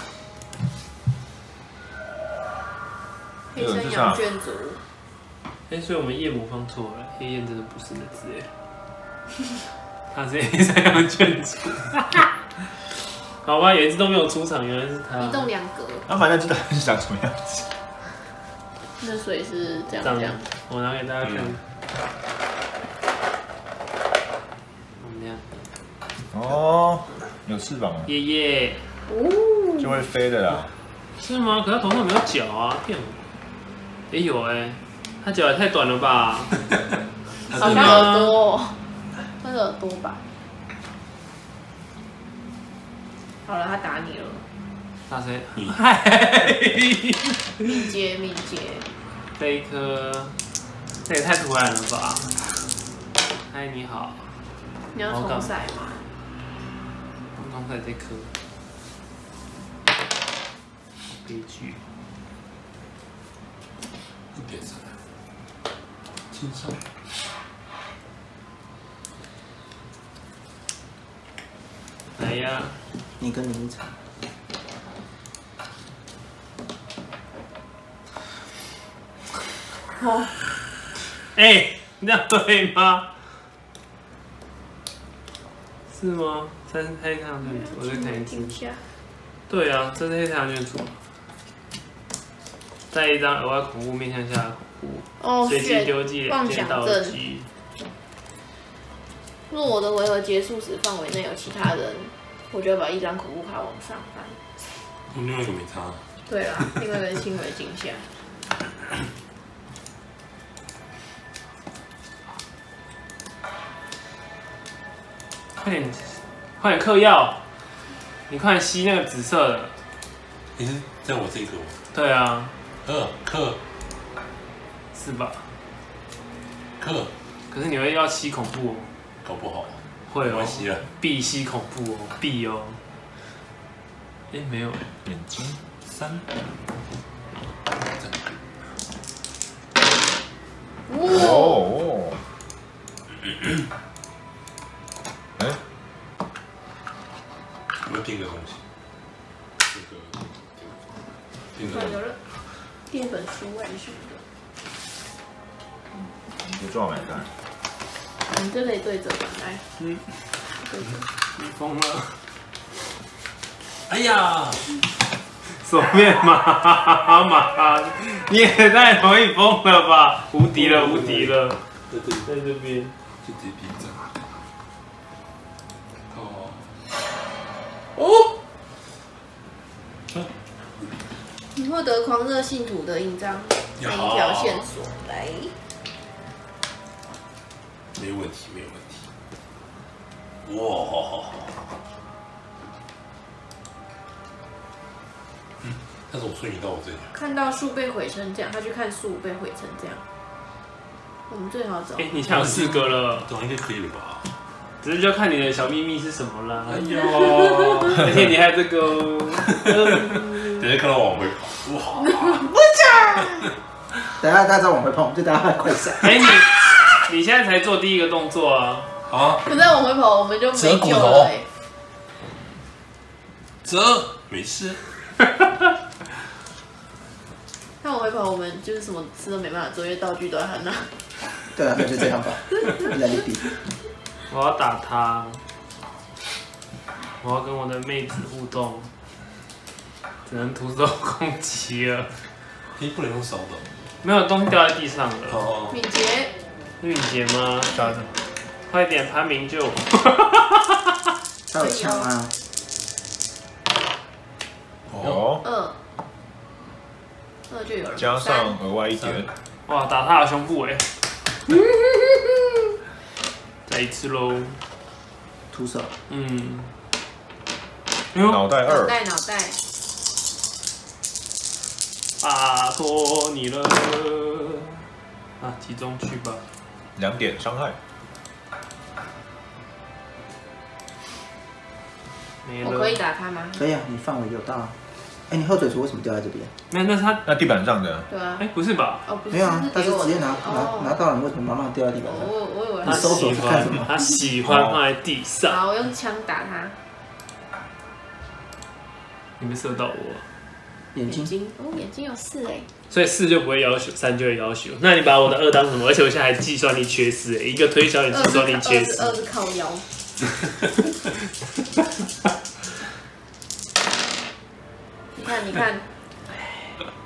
黑山羊卷族，哎、所以我们夜魔放错了，黑燕真的不是那字哎，他是黑山羊卷子。好吧，有一次都没有出场，原来是他。移动两格，那反正知道是长什么样子，那所以是这样这样。我拿给大家看。嗯怎么样？哦，有翅膀啊，耶耶，哦，就会飞的啦，是吗？可他头上没有脚啊，骗我。也、有哎、他脚也太短了吧？好像耳朵哦，那是耳朵吧？好了，他打你了，大谁？你嗨，敏捷敏捷，这一颗，这也太突然了吧？嗨，你好，你要重好感骰吗？刚刚在这颗，悲剧。一点三，轻松，来呀，你跟林一场，哦，哎、你这样对吗？是吗？三黑太阳卷组，我再看一。对啊，这是黑太阳卷组。再一张额外恐怖面向下的恐哦，怖，随机选丢弃妄想症。机。若我的回合结束时范围内有其他人，我就要把一张恐怖卡往上翻。另外一个没差，对啦，另外一个是轻微惊吓。快点，快点嗑药！你快点吸那个紫色的。你是在我这个吗？对啊，呃，克是吧？克，可是你会要吸恐怖哦，搞不好。会哦。没关，系了，必吸恐怖哦，必哦。哎、没有，眼睛，三，这个哇，哦，哎，我订个东西，这个订个有了，订本书还是什么的，你撞来看，你就可以对折吧？来，嗯，对折。你疯了。哎呀，手面马马，你也太容易疯了吧！无敌了，无敌了，在这里在这边。就直接闭着。哦，哦，你获得狂热信徒的印章，那一条线索来。没问题，没有问题。哇，嗯，但是我瞬移到我这里，看到树被毁成这样，他去看树被毁成这样。我们最好走。哎、你现在有四个了，这样应该可以了吧？只是就看你的小秘密是什么啦。哎呦，而且你还有这个哦，等下看到往回跑，哇，等下大家再往回跑，我们，就大家快闪。哎、你 你现在才做第一个动作啊！好啊，可是再往回跑，我们就没折骨救头了哎。折没事。再往回跑，我们就是什么吃都没办法做，因为道具都在他那。对啊，那就这样吧。来你比，我要打他，我要跟我的妹子互动，只能徒手攻击了。你不能用手的。没有东西掉在地上了，哦，敏捷，是敏捷吗？打着，快点，潘明救我！他有枪啊，哦，有二，二就有了。加上额外一点，哇，打他的胸部哎！再一次喽，徒手，嗯，脑脑袋二，袋脑袋，拜托你了。啊，集中去吧。两点伤害，我可以打他吗？可以啊，你范围有大啊。哎，你后嘴唇为什么掉在这边？那那他那地板上的对啊哎、。不是吧？哦，不是，没有啊，他是直接拿哦拿拿到了，你为什么慢慢掉在地板上？我我以为他你搜索喜是干什么欢他喜欢放在地上，好，我用枪打他你没射到我，眼睛，眼睛，哦，眼睛有四哎，所以四就不会要求，三就会要求。那你把我的二当什么？而且我现在还计算力缺失、哎一个推销也计算力缺失。二是靠腰，你看你看，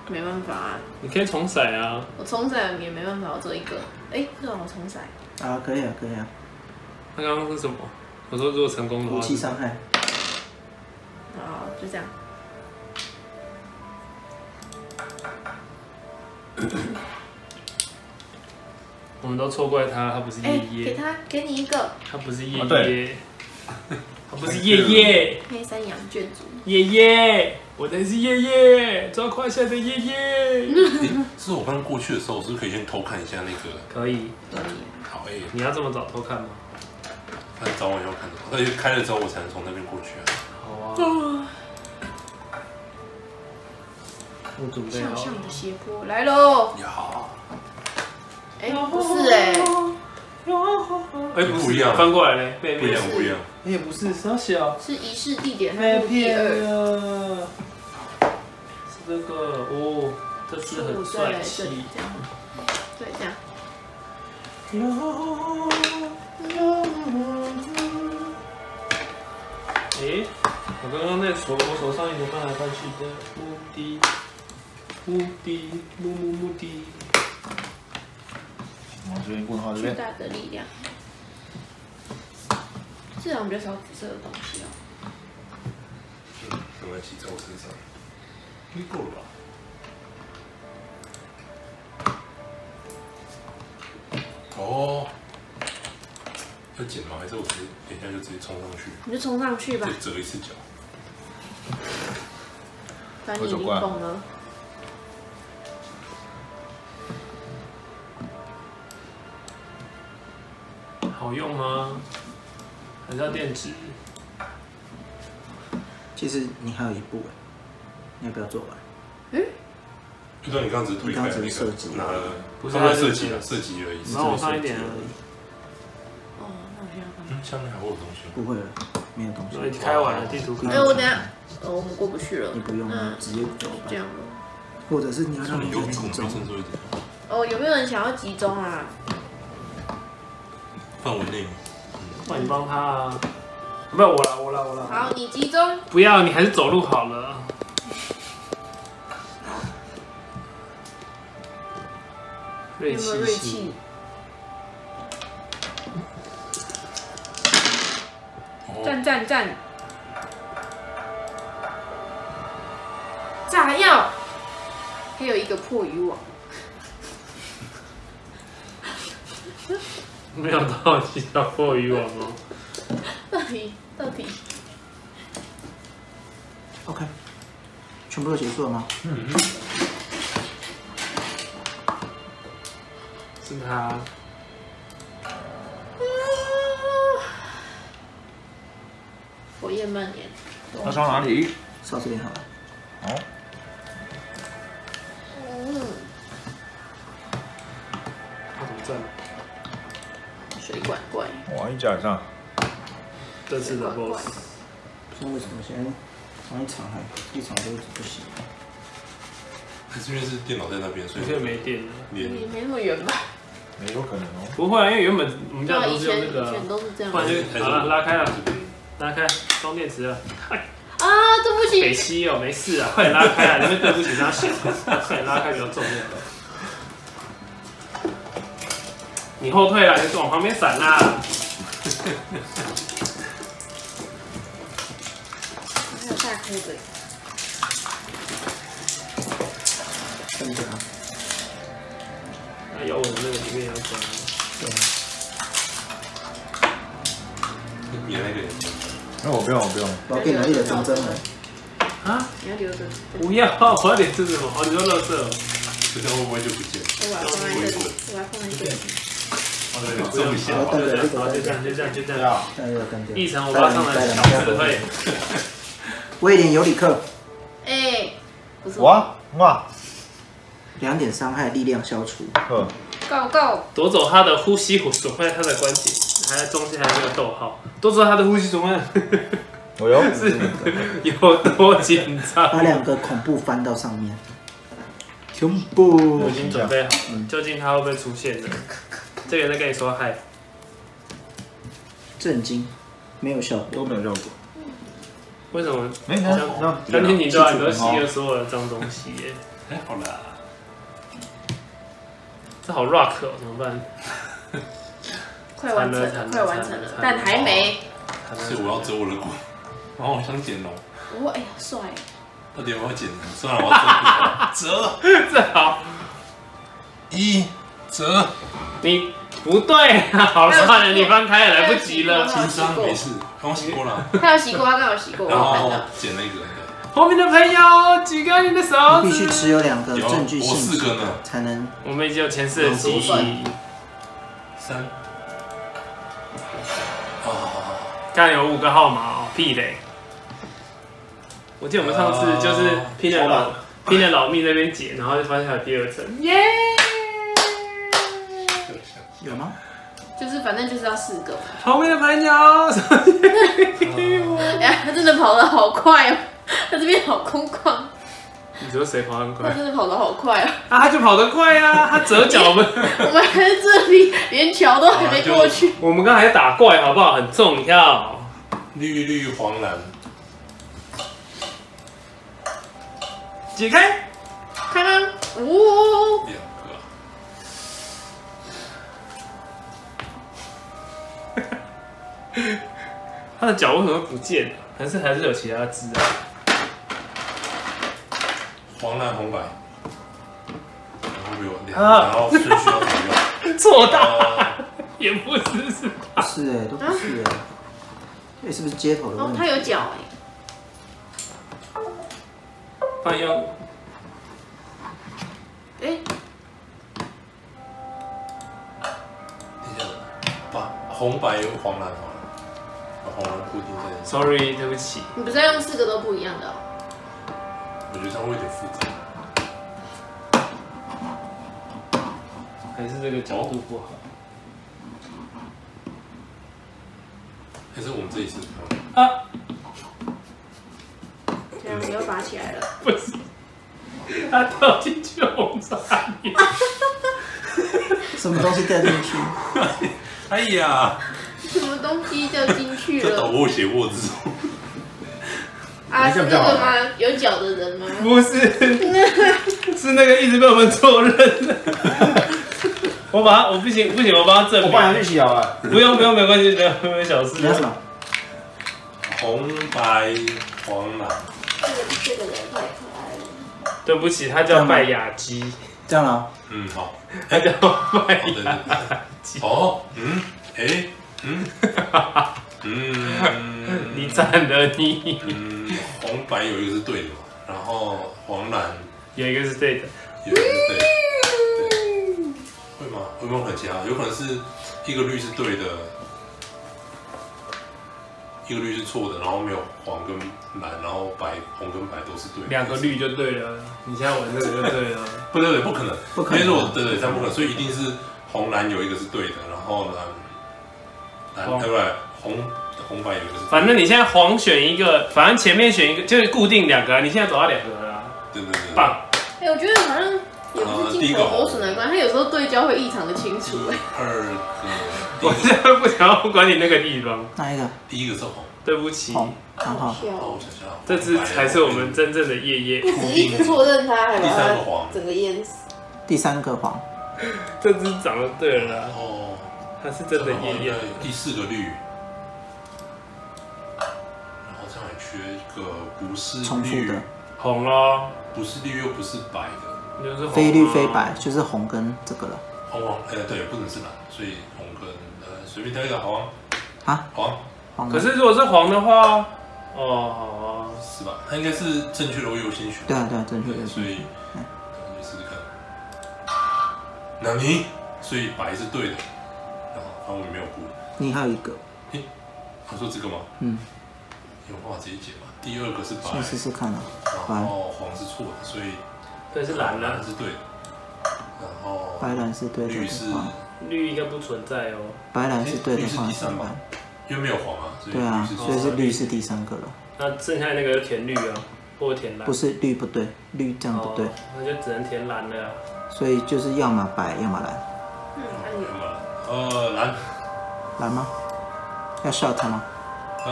没办法啊，你可以重骰啊，我重骰也没办法，我做一个，哎，对啊，我重骰，啊，可以啊，可以啊，他刚刚是什么？我说如果成功的话武，器伤害，好，就这样，我们都错怪他，他不是哎叶，叶，给他，给你一个。他不是叶啊叶对，他不是叶叶，黑山羊眷族，叶叶，我才是叶叶，抓胯下的叶叶。诶是我刚刚过去的时候，我是不是可以先偷看一下那个？可以，可以，好哎，你要这么早偷看吗？他早晚要看到，而且开了之后我才能从那边过去啊。好啊。我准备好向上的。斜坡来喽，你好，哎，不是哎，哎，不一样翻过来嘞，不一样不一样。也不是，小小，是仪式地点还被是第骗二？了。是这个哦，这是很对帅对，气。这样，对这样。诶，我刚刚在手我手上一直翻来翻去的目的，目的，目目目的。然后这边问号这边，巨大的力量。这好像比较少紫色的东西哦。嗯，没关系，在我身上，应该够了吧？哦，要剪吗？还是我直接等一下就直接冲上去，你就冲上去吧再，折一次脚？反正你已经懂了。好用吗？还是要电池？其实你还有一步哎，你要不要做完？就算你刚刚只是推开你刚刚那只是设计个，拿了，不是刚刚它是设计了，设计而已。你帮我放一点啊。哦，那我现在干嘛？嗯，下面还会有东西。不会了，没有东所以西，开完了，地图开哎，我等一下，哦，我们过不去了。你不用了，直接走吧这。样了。或者是你要让你有比家集中恐惧，症多一点，哦，有没有人想要集中啊？范围内。那你帮他啊。不，我来，我来，我来。好，你集中。不要，你还是走路好了。锐有没有锐气型气？哦，站站站！炸药，还有一个破渔网。没有到击到破渔网哦。到底到底 OK，全部都结束了吗？嗯是他。火焰蔓延。他烧哪里？烧这边好了。好，怪，哇，一加以上，这次的 BOSS，不知道为什么现在上一场还一场都一直不行。还是因为是电脑在那边，所以现在没电了。连也没那么远吧？没有可能哦。不会啊，因为原本我们家都是用那个啊，前都是这样。不然就还是好了，拉开了，拉开，装电池了。啊，对不北起，西哦，没事啊，快点拉开啊！你们对不起他小，快点拉开比较重要。你后退了，你就往旁边闪啦。还有大颗的，跟着啊，那有我的那个里面要装。对啊，你那个那我不用，我不用。我要给你一的真真了。啊！你要留着，不要，我要点吃什么？哦，你说乐色哦。这样会不会就不见？我把它放在这里，我把它放在这里。就这样，好，就这样，就这样，就这样。那要干掉。一层我把它上的小智慧，威廉尤里克，哎，不错，哇哇，两点伤害，力量消除。呵，告告，夺走他的呼吸，损坏他的关节，还在中间还有个逗号，夺走他的呼吸，损坏，我有。是有多紧张？把两个恐怖翻到上面。恐怖我已经准备好了，究竟他会不会出现呢？这个在跟你说嗨，震惊，没有效果。都没有效果。为什么？哎，那那相信你都你都吸了所有的脏东西耶，哎，好啦，这好 rock 哦，怎么办？快完成了，快完成了，但还没。所以我要折我的骨，然后我想剪龙，我哎呀，帅，到底要不要剪？算了，我要折折这好，一折，你不对啊，好算了，你翻开也，来不及了。轻伤没事，刚洗过了，他有洗过，他刚有洗过，然后。剪了一个那个，后面的朋友举高你的手你必须。持有两个有证据我性质四个呢才能我们已经有前四的记忆，三，啊，看有五个号码哦，屁嘞！我记得我们上次就是拼了老拼了老命那边解，然后就发现还有第二层，耶！有吗？就是反正就是要四个嘛。后面的朋友，哎呀，他真的跑得好快哦，他这边好空旷，你说谁跑很他？真的跑得好快啊。啊，他就跑得快啊，他折角们，我们还在这里，连桥都还没过去。我们刚才打怪好不好？很重要。绿绿黄蓝，解开，看看，哦，两个，他的脚为什么会不见？还是还是有其他字啊？黄蓝红白，然后没有两，啊然后顺序要怎么样？错大，呃，也不是是不是哎，都不是哎。这是不是接头的问，题？哦他有脚哎，放用哎，等一下，把红白黄蓝好了，把黄蓝固定在，，sorry，对不起。你不是要用四个都不一样的哦？我觉得这样会有点复杂。还是这个角度不好。还是我们这一次，啊，这样你又拔起来了。不是，他掉进去红茶里。什么东西掉进去？哎呀，西就进去了？这导播写过之后，啊，是那个吗？有脚的人吗？不是，是那个一直被我们错认的。我把他，我不行不行，我帮他证明。我帮你去洗好了。不用不用，没关系，没有没有小事。你要什么？红白黄蓝，这个这个人太可爱了。对不起，他叫拜雅基，这样啊，嗯，好，他叫拜好的雅。，哦，嗯，哎，嗯，嗯，你惨了你，嗯，红白有一个是对的嘛，然后黄蓝有一个是对的，有一个是对的，会吗？会不会很其他？有可能是一个绿是对的，一个绿是错的，然后没有黄跟蓝，然后白红跟白都是对的，两个绿就对了。你现在玩这个就对了。不对对，不可能，不可能因为我对对，这样不可能，所以一定是红蓝有一个是对的，然后呢，对不对？红红白有一个是，反正你现在黄选一个，反正前面选一个就是固定两个啊，你现在走到两个了啊，对对对，棒！哎、我觉得好像也不是进口磨损的关系，它有时候对焦会异常的清楚、第哎，二个，我现在不想要管你那个地方，哪一个？第一个是红，对不起，红，然后哦，笑。我想想，这只才是我们真正的夜夜，不止一直错认它，还把第三个它黄，整个淹死。第三个黄，这只长得对了啦，哦，它是真的夜夜。第四个绿，然后这样还缺一个不是绿重复的，红咯，不是绿又不是白的，就是非绿非白，就是红跟这个了。红黄，哎，对，不能是蓝，所以红跟呃随便挑一个好啊，黄黄的。可是如果是黄的话，哦，好啊，是吧？它应该是正确的，我优先选。对啊对啊，正确对，的。所以可能去试试看。那你，所以白是对的，然后我们没有估。你还有一个，他说这个吗？嗯，有办法直接解吗？第二个是白，先试试看啊。然后黄是错的，所以对是蓝的，蓝是对的，然后白蓝是对的绿是绿应该不存在哦。白蓝是对的话第三吧？因为没有黄啊，对啊所以是绿是第三个了，那剩下那个就填绿啊，或者填蓝。不是绿不对，绿这样不对哦，那就只能填蓝了啊。所以就是要么白，要么蓝，嗯。呃蓝蓝吗？要 shot 吗？啊，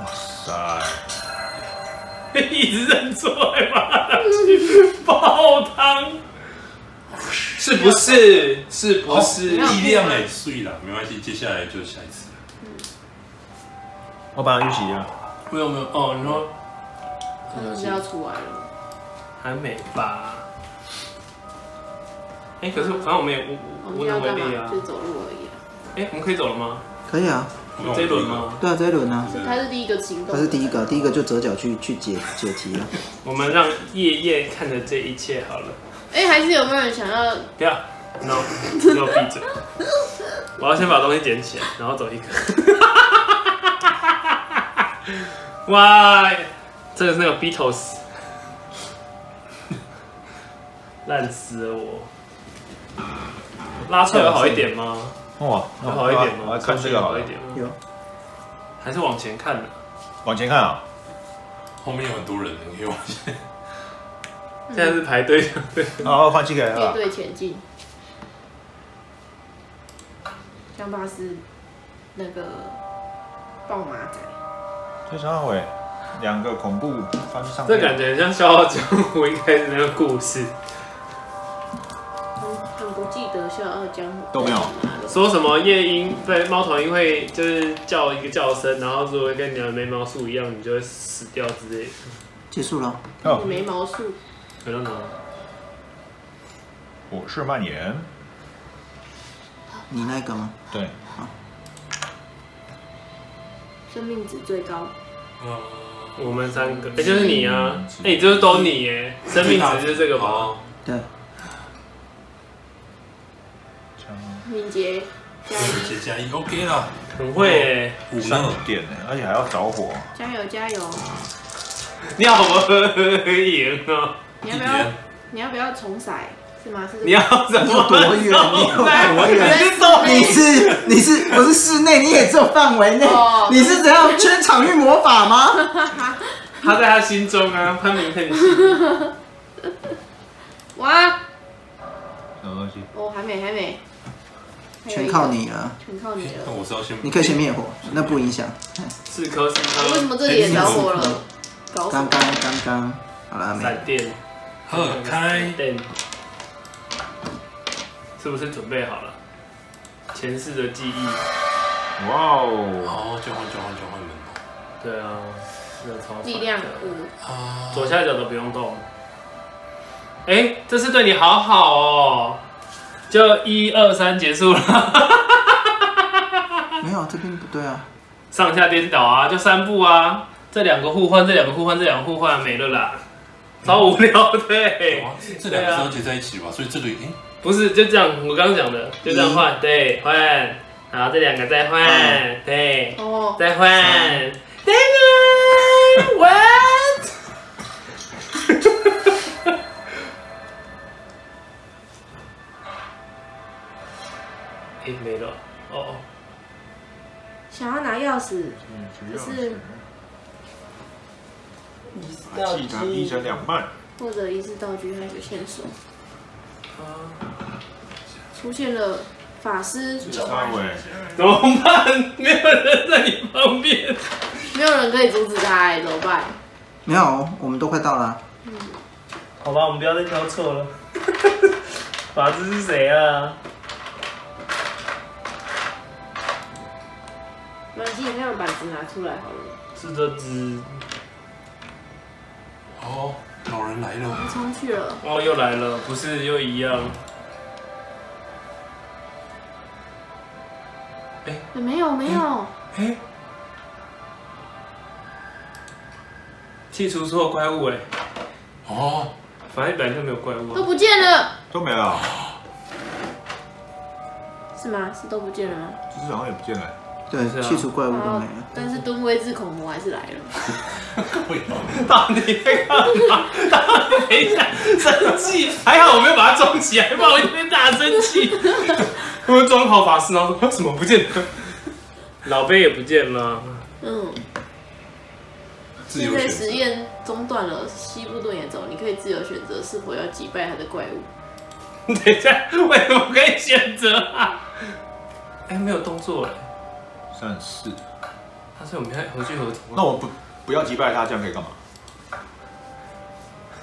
哇塞，一直认错，还把它爆汤，是不是？是不是？好力量哎，碎了，没关系，接下来就下一次了。我把它预习啊。没有没有哦，你说是要出来了？还没吧？哎，可是反正我们也无我无无能为？力啊就。是走路而已啊。哎，我们可以走了吗？可以啊，这一轮吗？对啊，这一轮啊，他是第一个行动。他是第一个，第一个就折角去去解解题了。我们让夜夜看着这一切好了。哎、还是有没有人想要？不要，no，给我闭嘴！我要先把东西捡起来，然后走一个。哇，这个是那个 Beatles，烂死了我。拉出来有好一点吗？哇，有好一点吗？我看这个好一。点吗？有，还是往前看的？往前看啊，后面有很多人，你可以往前。现在是排队，对好换机给面啊。对前进。江巴斯那个爆马仔，最常伟，两个恐怖翻上这感觉很像《笑傲江湖》一开始那个故事，江湖》都没有。说什么夜莺对猫头鹰会就是叫一个叫声，然后如果跟你的眉毛树一样，你就会死掉之类的。结束了。哦，眉毛树，可能吗？我是蔓延，你那个吗？对，生命值最高。呃，我们三个，哎、就是你啊，哎、你就是都你耶，生命值就是这个吗？哦。对，敏捷加油加一，OK 啦。很会耶，五三有呢？电呢，而且还要着火。加油加油！你好赢哦！你要不要？你要不要重骰？是吗？是这个你要怎么躲远？你有躲 远？你是手你是你是不是室内？你也只有范围内哦。你是怎样圈场域魔法吗？他在他心中啊，潘明很细。哇！什么东西？哦，还没还没，全靠你了，全靠你了。那我是要先，你可以先灭火，那不影响。四颗四为什颗么这里也着火了？刚刚刚刚，好了没？闪电，喝开。电，是不是准备好了？前世的记忆，哇哦，哦，交换交换交换门对啊，力量五，啊，左下角都不用动。哎、这次对你好好哦，就一二三结束了，没有，这边不对啊。上下颠倒啊，就三步啊，这两个互换，这两个互换，这两个互换没了啦，超无聊的、欸。哇这两个是要结在一起吧？所以这个，诶，不是，就这样，我刚刚讲的，就这样换，对，换，然后这两个再换，对，哦，再换，Damn it，what？哎、没了。哦哦，想要拿钥匙，嗯，可是把气场劈成两半。或者遗失道具还有一个线索，啊，出现了法师，沙尾，怎么办？没有人在你旁边。没有人可以阻止他，哎，怎么办？没有，我们都快到了嗯。好吧，我们不要再挑错了。法师是谁啊？暖气，你看把板子拿出来好了。是这只。哦，老人来了，他冲去了，哦，又来了，不是又一样？哎没有没有，哎、剔除所有怪物哎，哦，反正本来就没有怪物、啊。都不见了，都没了，是吗？是都不见了吗？这只好像也不见了。对是啊，去除怪物都好没了。但是敦威治恐魔还是来了。到底在干嘛？到底等一下，生气？还好我没有把它装起来，不然我一定大生气。我们装好法师，然后说什么不见了？老贝也不见了。嗯，现在实择。验中断了，西部盾也走，你可以自由选择是否要击败他的怪物。等一下，为什么可以选择啊？哎、没有动作哎，三四，他是我们要回去合体。那我不不要击败他，这样可以干嘛？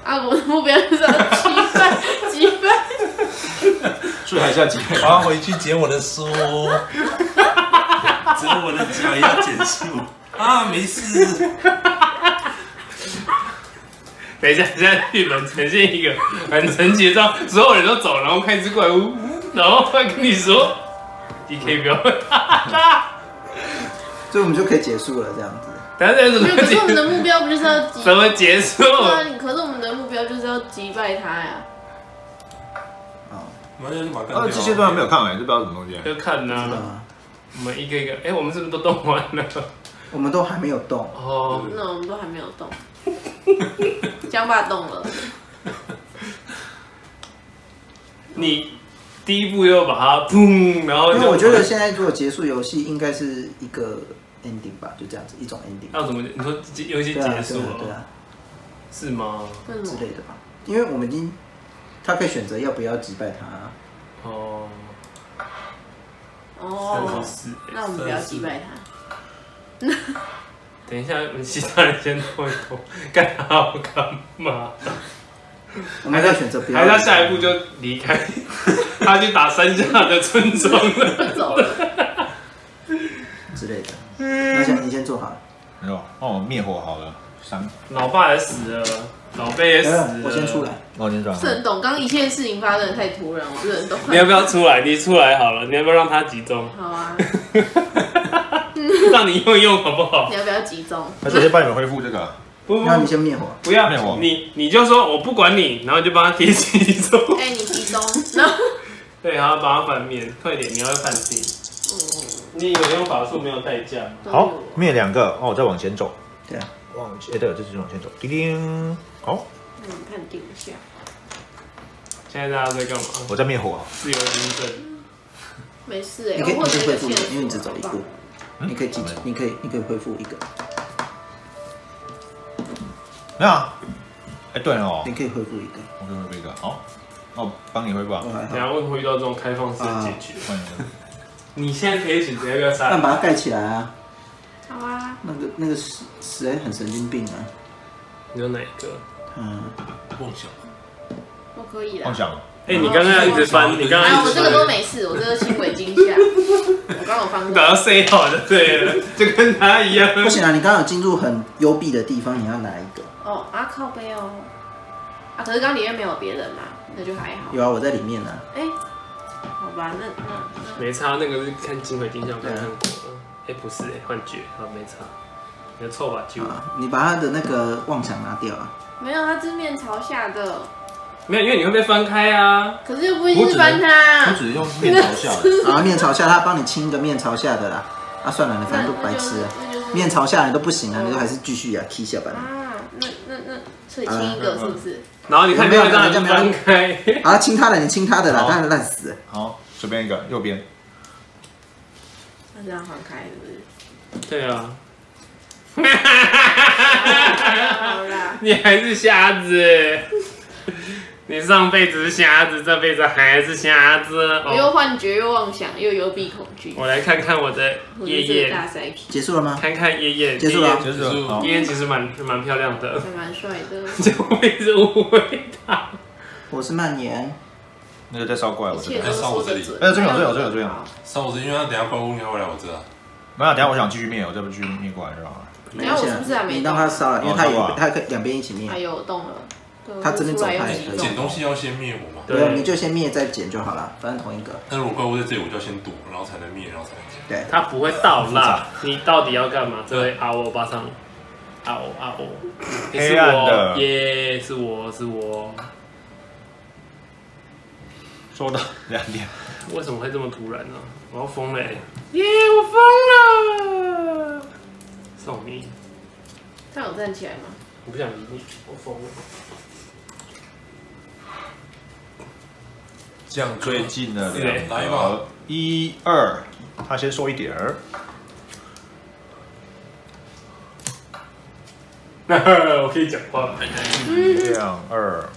啊，我的目标就是要击败击败。所以还是要击败我要回去捡我的书，只有我的脚也要减速啊，没事。等一下，现在剧本呈现一个很神奇的状况，所有人都走，然后看一只怪物，然后会跟你说：“D K 不要。”所以我们就可以结束了，这样子。等一下怎么没有，可是我们？的目标不就是要击？怎么结束？对啊，可是我们的目标就是要击败他呀。哦，完全就把它干啊，掉。这些段没有看完，就不知道什么东西。就看知道呐、吗？我们一个一个，哎、我们是不是都动完了？我们都还没有动。哦，那我们都还没有动，江爸动了，你第一步又把它砰，然后就因为我觉得现在如果结束游戏，应该是一个 ending 吧，就这样子一种 ending。那怎么？你说游戏结束了，对啊，是吗？之类的吧。因为我们已经，他可以选择要不要击败他啊。哦，哦。那我们不要击败他。等一下，我们其他人先拖一拖，干好干嘛？我们可以选择不要。还是他下一步就离开，他去打山下的村庄了。走了，之类的。那先你先做好了。没有，帮我灭火好了。三，老爸也死了，老贝也死了。我先出来。。那我先转不。是很懂。刚一切事情发生的太突然，我不是很懂。你要不要出来？你出来好了，你要不要让他集中？好啊，让你用一用好不好你？要不要集中？那直接帮你们恢复这个。不那你先灭火。不要灭火，你你就说我不管你，然后就帮他贴集中。哎，你提中，然后，对，然后把它反面，快点，你要看自己。你以为用法术没有代价吗？好，灭两个，哦，我再往前走，对啊，往前，哎，对，这是往前走，叮叮，好，嗯，判定一下。现在大家在干嘛？我在灭火，自由精神。没事哎，你可以我获得一个你可以恢复一个，因为你只走一步你可以记，你可以你可以恢复一个，没有啊，哎，对哦你，可以回复一个。我可以恢复一个，好，那我帮你回复啊等。下会不会遇到这种开放式的解决？欢迎，你现在可以选择要不要杀人。但把它盖起来啊！好啊，那个那个死死人很神经病啊！你有哪一个？嗯，梦想，我可以啦妄。想，哎、你刚刚一直翻，你刚哎，刚一直我这个都翻，没事，我这个轻微惊吓，我刚有翻过。你把它塞好就对了，就跟他一样。不行啊！你刚刚有进入很幽闭的地方，你要拿一个。哦，啊靠背哦，啊，可是刚刚里面没有别人嘛，那就还好。有啊，我在里面呢、哎，好吧，那那那没差，那个是看金回金像刚看过。哎、不是、哎，幻觉，好没差。你的臭把揪，啊。你把他的那个妄想拿掉啊！没有，他是面朝下的，没有，因为你会被翻开啊。可是又不一定是翻它我。只是用面朝下的，啊面朝下，他帮你清一个面朝下的啦。啊，算了，你反正都白痴啊。那就是面朝下你都不行啊，你都还是继续啊踢下吧。啊，那那那，所以亲一个是不是？然后你看没有没有就会让你翻开。啊，亲他的，你亲他的啦，当然烂死。好，随便一个，右边，那这样放开是不是？对啊，好啦，你还是瞎子，你上辈子是瞎子，这辈子还是瞎子。又哦，幻觉又妄想又幽闭恐惧，我来看看我的我叶叶，是这个大赛皮，结束了吗？看看叶叶，结束了结束了。好叶叶其实蛮蛮漂亮的，还蛮帅的。就会一直误会他。我是蔓延，那个再烧过来，我这边。一切都说得准。哎这边有这边有这边有这边上我这，因为他等下怪物应该会来我这啊。没有，等下我想继续灭，我再不继续灭过来就好了。等一下我是不是还没你让他烧了，因为他有他可以两边一起灭哎。呦，动了。对他真的走开出来又激动捡东西要先灭我嘛。对，你，就先灭再捡就好了，反正同一个。但如果怪物在这里，我就要先躲，然后才能灭，然后才能捡。对，他不会倒啦，你到底要干嘛？这位阿欧巴桑，阿欧阿欧，你是黑暗我的耶，是我是我，说到两点，为什么会这么突然呢？我要疯了欸！耶，我疯了！送你，他有站起来吗？我不想理你，我疯了。降最近的是两来吧个，一二，他先说一点儿，我可以讲话了。两二，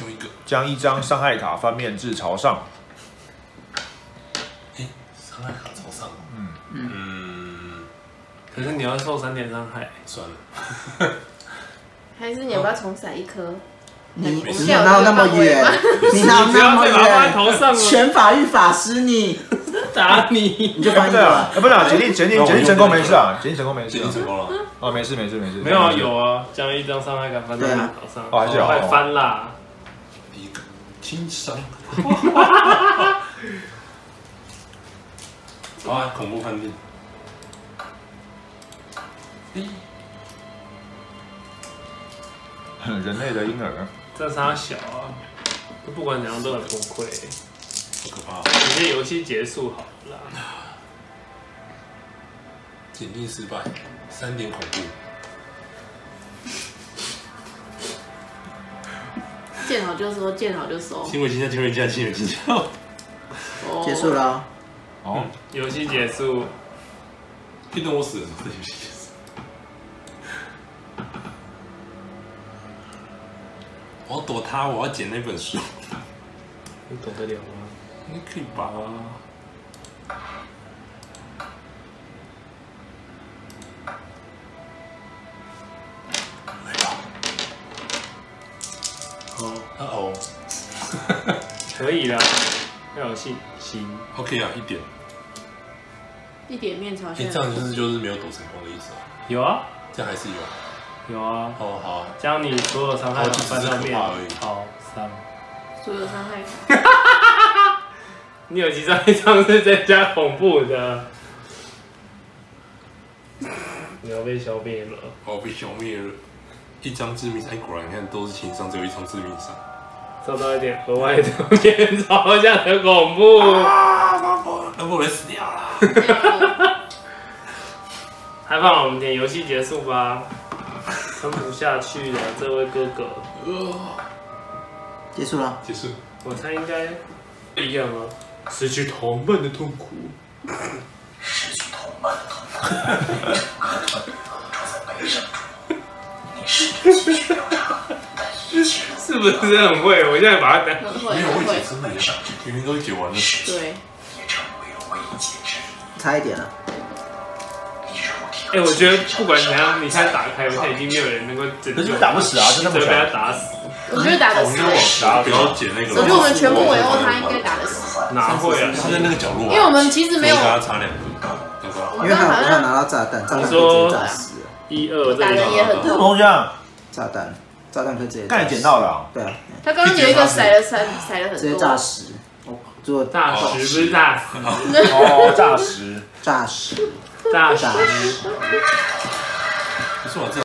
用一个。将一张伤害卡翻面至朝上，哎，伤害卡朝上。嗯嗯，可是你要受三点伤害，算了。还是你要不要重撒一颗？你你有哪有那么远？你哪有那么远？头上，全法域法师你，打你！你就翻译对啊不是啊，检定决定决定成功没事啊，决定成功没事决定，成功了。哦没事没事没事，没有啊，有啊，将一张伤害感翻到你头上，哦还是有快翻啦！第一个轻伤。好啊，恐怖判定。人类的婴儿，这仨小啊，不管怎样都很崩溃。好可怕、啊！直接游戏结束好了啦。检定失败，三点恐怖。见好就收，见好就收。新闻惊吓，新闻惊吓，新闻惊吓。哦结束。了，哦，游戏结束，可以等我死了，这游戏躲他，我要捡那本书。你躲得了吗？你可以吧？来吧。哦，啊哦可以啦，要有信心。，OK 啊，一点。一点面朝哎、下。这样就是就是没有躲成功的意思啊。有啊，这样还是有。有啊，哦，好啊。将你所有伤害翻上面。好，三。所有伤害。你有几张一张是增加恐怖的？你要被消灭了。哦，被消灭了。一张致命伤，哎，果然你看都是情伤，只有一张致命伤。受到一点额外的偏朝向的恐怖。啊，巴博，巴博人死掉了。还放我们点游戏结束吧，撑不下去了，这位哥哥。结束了。结束。我猜应该一样啊，失去同伴的痛苦失去同伴的痛苦你。是不是很会？我现在把它没有。未解之谜啊，明明都解完了。对，差一点了。哎、我觉得不管怎样，你现在打开，现在已经没有人能够拯救可是打不死啊就那么只会被他打死。我觉得打得死。打不要解那个。我觉得我们全部围殴他，应该打得死。哪会啊？他在那个角落啊。因为我们其实没有跟，他差两个，对吧？我因为他好像拿到炸弹，炸弹可以直说接炸死了。一二打人也很这什么痛。东西啊？炸弹，炸弹可以直接。刚才捡到了。啊，对啊，他刚刚有一个甩了三，甩了很多。直接炸死。哦，如果大石不是炸死，哦，炸石。炸死，大 炸石。死。不是我这